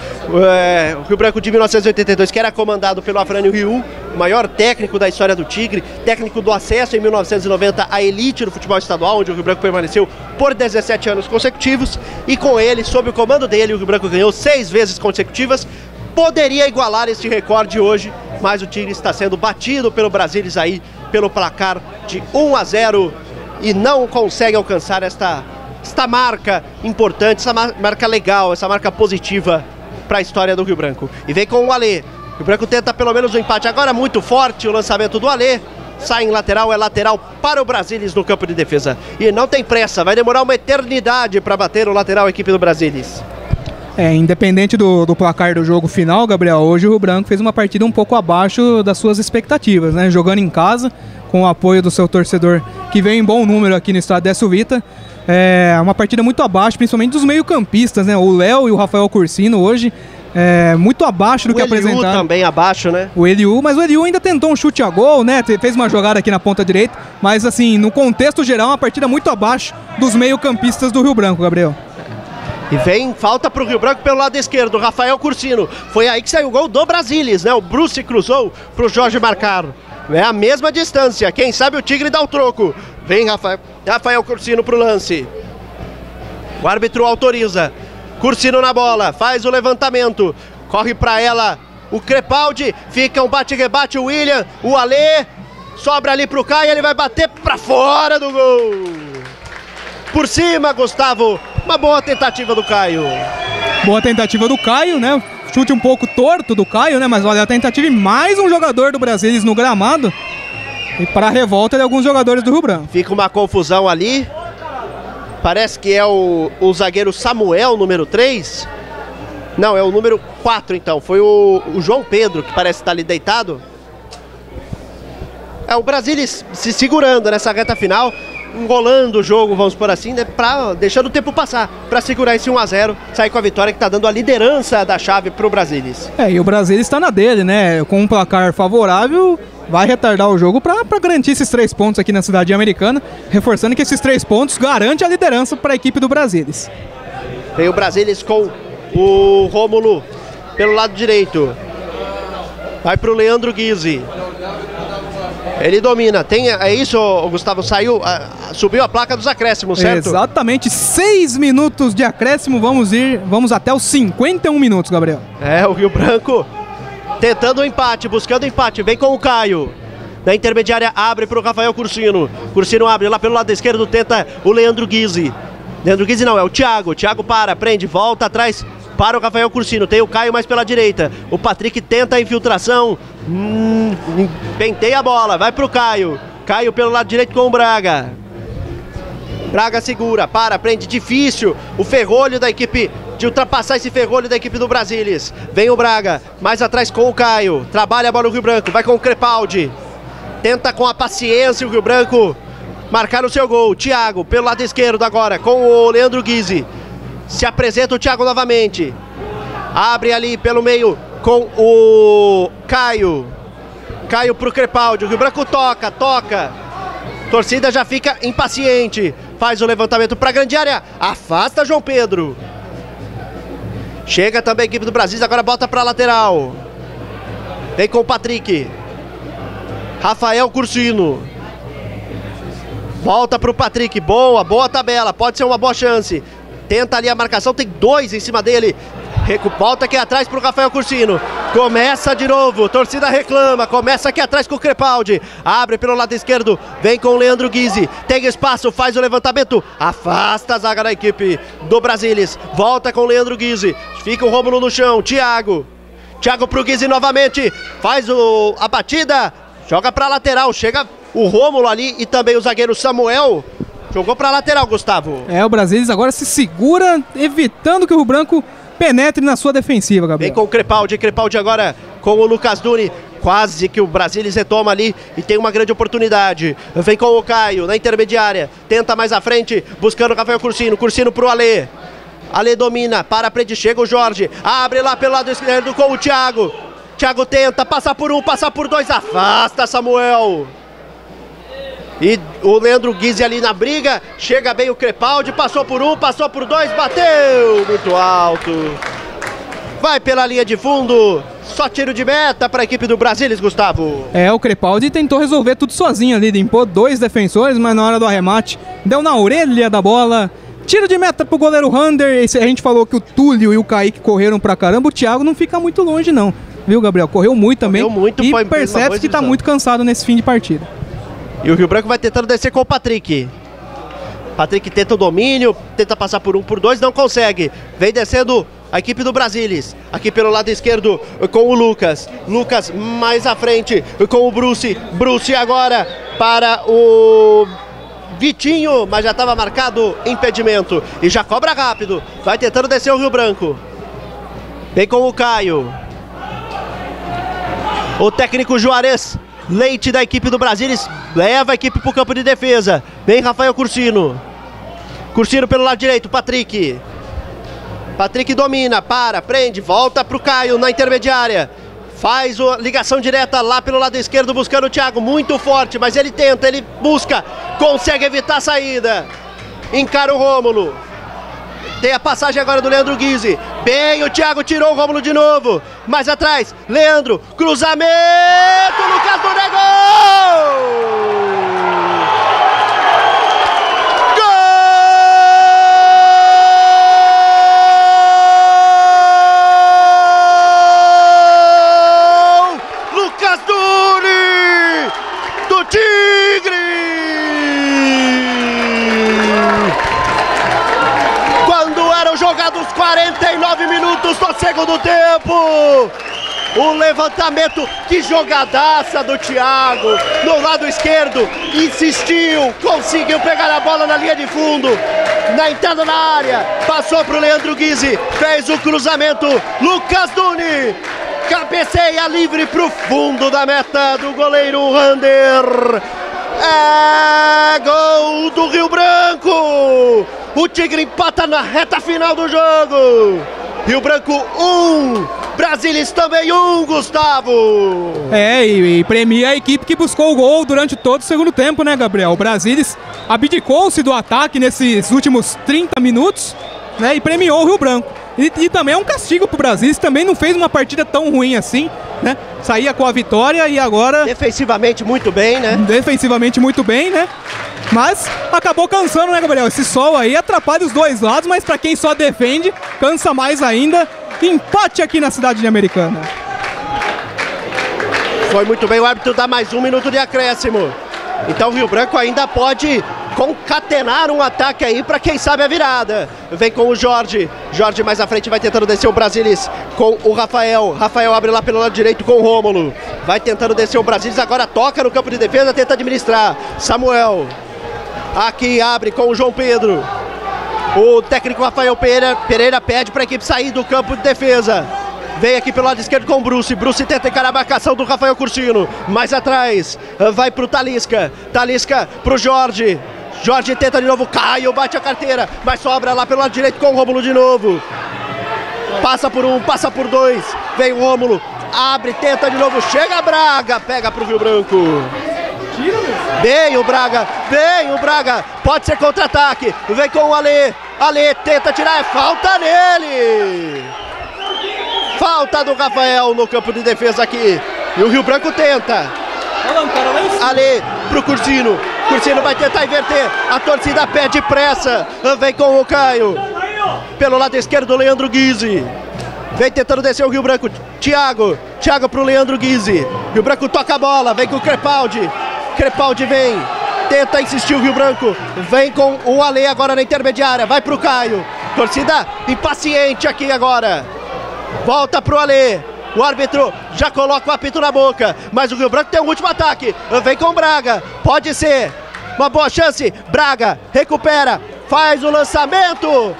É, o Rio Branco de 1982, que era comandado pelo Afrânio Rio, o maior técnico da história do Tigre, técnico do acesso em 1990 à elite do futebol estadual, onde o Rio Branco permaneceu por 17 anos consecutivos. E com ele, sob o comando dele, o Rio Branco ganhou seis vezes consecutivas. Poderia igualar este recorde hoje, mas o Tigre está sendo batido pelo Brasilis aí, pelo placar de 1 a 0 e não consegue alcançar esta esta marca importante, essa mar- marca legal, essa marca positiva para a história do Rio Branco. E vem com o Alê. O Rio Branco tenta pelo menos o empate agora, muito forte o lançamento do Alê. Sai em lateral, é lateral para o Brasilis no campo de defesa. E não tem pressa, vai demorar uma eternidade para bater o lateral a equipe do Brasilis. É, independente do, do placar do jogo final, Gabriel, hoje o Rio Branco fez uma partida um pouco abaixo das suas expectativas, né? Jogando em casa, com o apoio do seu torcedor, que veio em bom número aqui no estádio da Vita. É uma partida muito abaixo, principalmente dos meio-campistas, né? O Léo e o Rafael Cursino hoje, é, muito abaixo do O que Eliu apresentaram. também abaixo, né? O Eliu, mas o Eliu ainda tentou um chute a gol, né? Fez uma jogada aqui na ponta direita, mas assim, no contexto geral, uma partida muito abaixo dos meio-campistas do Rio Branco, Gabriel. E vem falta pro Rio Branco pelo lado esquerdo, Rafael Cursino. Foi aí que saiu o gol do Brasilis, né? O Bruce cruzou pro Jorge marcar. É a mesma distância. Quem sabe o Tigre dá o troco. Vem Rafael, Rafael Cursino pro lance. O árbitro autoriza. Cursino na bola, faz o levantamento. Corre pra ela o Crepaldi. Fica um bate-rebate o William. O Alê sobra ali pro Caio. Ele vai bater pra fora do gol. Por cima, Gustavo. Uma boa tentativa do Caio. Boa tentativa do Caio, né? Chute um pouco torto do Caio, né? Mas olha a tentativa e mais um jogador do Brasilis no gramado. E para a revolta de alguns jogadores do Rio Branco. Fica uma confusão ali. Parece que é o, o zagueiro Samuel, número 3. Não, é o número 4 então. Foi o, o João Pedro que parece estar ali deitado. É o Brasília se segurando nessa reta final, enrolando o jogo, vamos por assim, né, pra, deixando o tempo passar, para segurar esse 1 a 0 sair com a vitória que está dando a liderança da chave pro Brasilis. É, e o Brasil está na dele, né? Com um placar favorável, vai retardar o jogo para garantir esses três pontos aqui na cidade americana, reforçando que esses três pontos garante a liderança para a equipe do Brasilis. Vem o Brasilis com o Rômulo pelo lado direito. Vai pro Leandro Guizzi. Ele domina. Tem, é isso, o Gustavo? Saiu, subiu a placa dos acréscimos, certo? Exatamente, seis minutos de acréscimo, vamos ir, vamos até os 51 minutos, Gabriel. É, o Rio Branco tentando o empate, buscando o empate. Vem com o Caio. Na intermediária abre pro Rafael Cursino. Cursino abre lá pelo lado esquerdo, tenta o Leandro Guizzi. Leandro Guizzi não, é o Thiago. O Thiago para, prende, volta atrás para o Rafael Cursino. Tem o Caio mais pela direita. O Patrick tenta a infiltração. Hum, penteia a bola, vai pro Caio. Caio pelo lado direito com o Braga. Braga segura, para, prende, difícil. O ferrolho da equipe de ultrapassar esse ferrolho da equipe do Brasilis. Vem o Braga, mais atrás com o Caio. Trabalha a bola no Rio Branco, vai com o Crepaldi. Tenta com a paciência o Rio Branco marcar o seu gol. Thiago, pelo lado esquerdo agora, com o Leandro Guise. Se apresenta o Thiago novamente. Abre ali pelo meio com o Caio. Caio pro Crepaldi. O Rio Branco toca, toca. Torcida já fica impaciente. Faz o levantamento para a grande área. Afasta João Pedro. Chega também a equipe do Brasil. Agora bota para lateral. Vem com o Patrick. Rafael Cursino. Volta para o Patrick. Boa, boa tabela. Pode ser uma boa chance. Tenta ali a marcação. Tem dois em cima dele. Volta aqui atrás para o Rafael Cursino. Começa de novo. Torcida reclama. Começa aqui atrás com o Crepaldi. Abre pelo lado esquerdo. Vem com o Leandro Guise. Tem espaço. Faz o levantamento. Afasta a zaga da equipe do Brasilis. Volta com o Leandro Guise. Fica o Rômulo no chão. Thiago. Thiago pro Guise novamente. Faz o, a batida. Joga para lateral. Chega o Rômulo ali e também o zagueiro Samuel. Jogou para lateral, Gustavo. É, o Brasilis agora se segura, evitando que o Rio Branco penetre na sua defensiva, Gabriel. Vem com o Crepaldi, Crepaldi agora com o Lucas Duni. Quase que o Brasilis retoma ali e tem uma grande oportunidade. Vem com o Caio na intermediária. Tenta mais à frente, buscando o Rafael Cursino. Cursino pro Alê. Alê domina, para a frente, chega o Jorge. Abre lá pelo lado esquerdo com o Thiago. Thiago tenta, passar por um, passar por dois. Afasta Samuel. E o Leandro Guise ali na briga, chega bem o Crepaldi, passou por um, passou por dois, bateu muito alto. Vai pela linha de fundo, só tiro de meta para a equipe do Brasilis, Gustavo. É, o Crepaldi tentou resolver tudo sozinho ali, limpou dois defensores, mas na hora do arremate deu na orelha da bola. Tiro de meta pro goleiro Rander. A gente falou que o Túlio e o Kaique correram pra caramba. O Thiago não fica muito longe, não. Viu, Gabriel? Correu muito também. Correu muito, e percebe que tá muito cansado nesse fim de partida. E o Rio Branco vai tentando descer com o Patrick. Patrick tenta o domínio, tenta passar por um, por dois, não consegue. Vem descendo a equipe do Brasilis. Aqui pelo lado esquerdo com o Lucas. Lucas mais à frente com o Bruce. Bruce agora para o Vitinho, mas já estava marcado impedimento. E já cobra rápido. Vai tentando descer o Rio Branco. Vem com o Caio. O técnico Juarez Leite da equipe do Brasilis leva a equipe para o campo de defesa. Vem Rafael Cursino. Cursino pelo lado direito, Patrick. Patrick domina, para, prende, volta para o Caio na intermediária. Faz a ligação direta lá pelo lado esquerdo, buscando o Thiago. Muito forte, mas ele tenta, ele busca, consegue evitar a saída. Encara o Rômulo. Tem a passagem agora do Leandro Guise. Bem, o Thiago tirou o Rômulo de novo. Mais atrás, Leandro, cruzamento, Lucas Nunes, gol! Minutos do segundo tempo. O levantamento, que jogadaça do Thiago, no lado esquerdo, insistiu, conseguiu pegar a bola na linha de fundo, na entrada na área, passou para o Leandro Guise, fez o cruzamento, Lucas Duni, cabeceia livre para o fundo da meta do goleiro Rander. É gol do Rio Branco! O Tigre empata na reta final do jogo. Rio Branco 1, um, Brasilis também 1, um, Gustavo. É, e, e, premia a equipe que buscou o gol durante todo o segundo tempo, né, Gabriel? O Brasilis abdicou-se do ataque nesses últimos 30 minutos né, e premiou o Rio Branco. E, e também é um castigo pro Brasil, também não fez uma partida tão ruim assim, né? Saía com a vitória e agora. Defensivamente muito bem, né? Defensivamente muito bem, né? Mas acabou cansando, né, Gabriel? Esse sol aí atrapalha os dois lados, mas para quem só defende, cansa mais ainda. Empate aqui na cidade de Americana. Foi muito bem, o árbitro dá mais um minuto de acréscimo. Então o Rio Branco ainda pode concatenar um ataque aí para quem sabe a virada. Vem com o Jorge. Jorge mais à frente vai tentando descer o Brasilis com o Rafael. Rafael abre lá pelo lado direito com o Rômulo. Vai tentando descer o Brasilis, agora toca no campo de defesa, tenta administrar. Samuel. Aqui abre com o João Pedro. O técnico Rafael Pereira, Pereira pede para a equipe sair do campo de defesa. Vem aqui pelo lado esquerdo com o Bruce. Bruce tenta encarar a marcação do Rafael Cursino. Mais atrás, vai pro Talisca. Talisca pro Jorge. Jorge tenta de novo, Caio bate a carteira, mas sobra lá pelo lado direito com o Rômulo de novo. Passa por um, passa por dois. Vem o Rômulo, abre, tenta de novo, chega Braga, pega pro Rio Branco. Bem o Braga, bem o Braga, pode ser contra-ataque. Vem com o Ale, Ale tenta tirar, é falta nele. Falta do Rafael no campo de defesa aqui. E o Rio Branco tenta. Ale pro Cursino. Cursino vai tentar inverter. A torcida pede pressa. Vem com o Caio. Pelo lado esquerdo, Leandro Guise. Vem tentando descer o Rio Branco. Thiago. Thiago pro Leandro Guise. Rio Branco toca a bola. Vem com o Crepaldi. Crepaldi vem. Tenta insistir o Rio Branco. Vem com o Ale agora na intermediária. Vai pro Caio. Torcida impaciente aqui agora. Volta pro Ale. O árbitro já coloca o apito na boca. Mas o Rio Branco tem o um último ataque. Vem com Braga. Pode ser. Uma boa chance. Braga recupera. Faz o lançamento.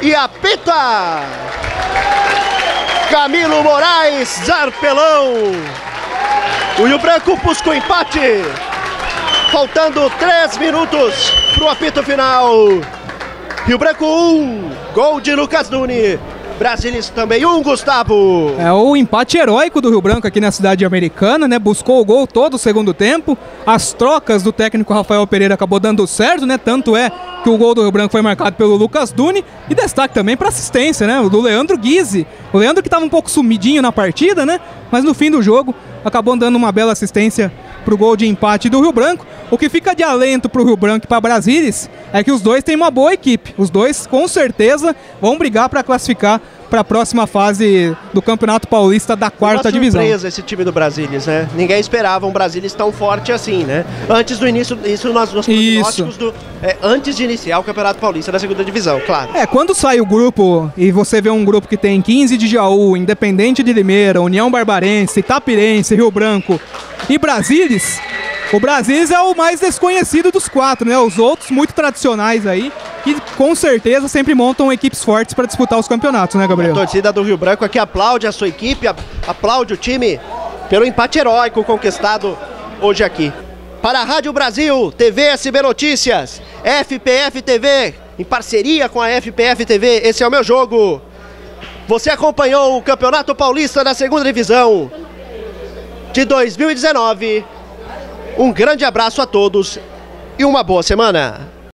E apita. Camilo Moraes, Zarpelão. O Rio Branco busca o empate. Faltando três minutos para o apito final. Rio Branco 1, um, gol de Lucas Nuni. Brasilis também, um Gustavo. É o empate heróico do Rio Branco aqui na cidade americana, né? Buscou o gol todo o segundo tempo. As trocas do técnico Rafael Pereira acabou dando certo, né? Tanto é que o gol do Rio Branco foi marcado pelo Lucas Duni. E destaque também para assistência, né? Do Leandro Guise. O Leandro que estava um pouco sumidinho na partida, né? Mas no fim do jogo acabou dando uma bela assistência para o gol de empate do Rio Branco. O que fica de alento para o Rio Branco e para Brasilis é que os dois têm uma boa equipe. Os dois, com certeza, vão brigar para classificar para a próxima fase do Campeonato Paulista da quarta divisão. surpresa esse time do Brasilis, né? Ninguém esperava um Brasilis tão forte assim, né? Antes do início, isso nós, nós isso. do é, antes de iniciar o Campeonato Paulista da segunda divisão, claro. É, quando sai o grupo e você vê um grupo que tem 15 de Jaú, Independente de Limeira, União Barbarense, Itapirense, Rio Branco e Brasilis, o Brasilis é o mais desconhecido dos quatro, né? Os outros muito tradicionais aí, que com certeza sempre montam equipes fortes para disputar os campeonatos, né, Gabriel? A torcida do Rio Branco aqui aplaude a sua equipe, aplaude o time pelo empate heróico conquistado hoje aqui. Para a Rádio Brasil, TV SB Notícias, FPF TV, em parceria com a FPF TV, esse é o meu jogo. Você acompanhou o Campeonato Paulista da Segunda Divisão de 2019. Um grande abraço a todos e uma boa semana.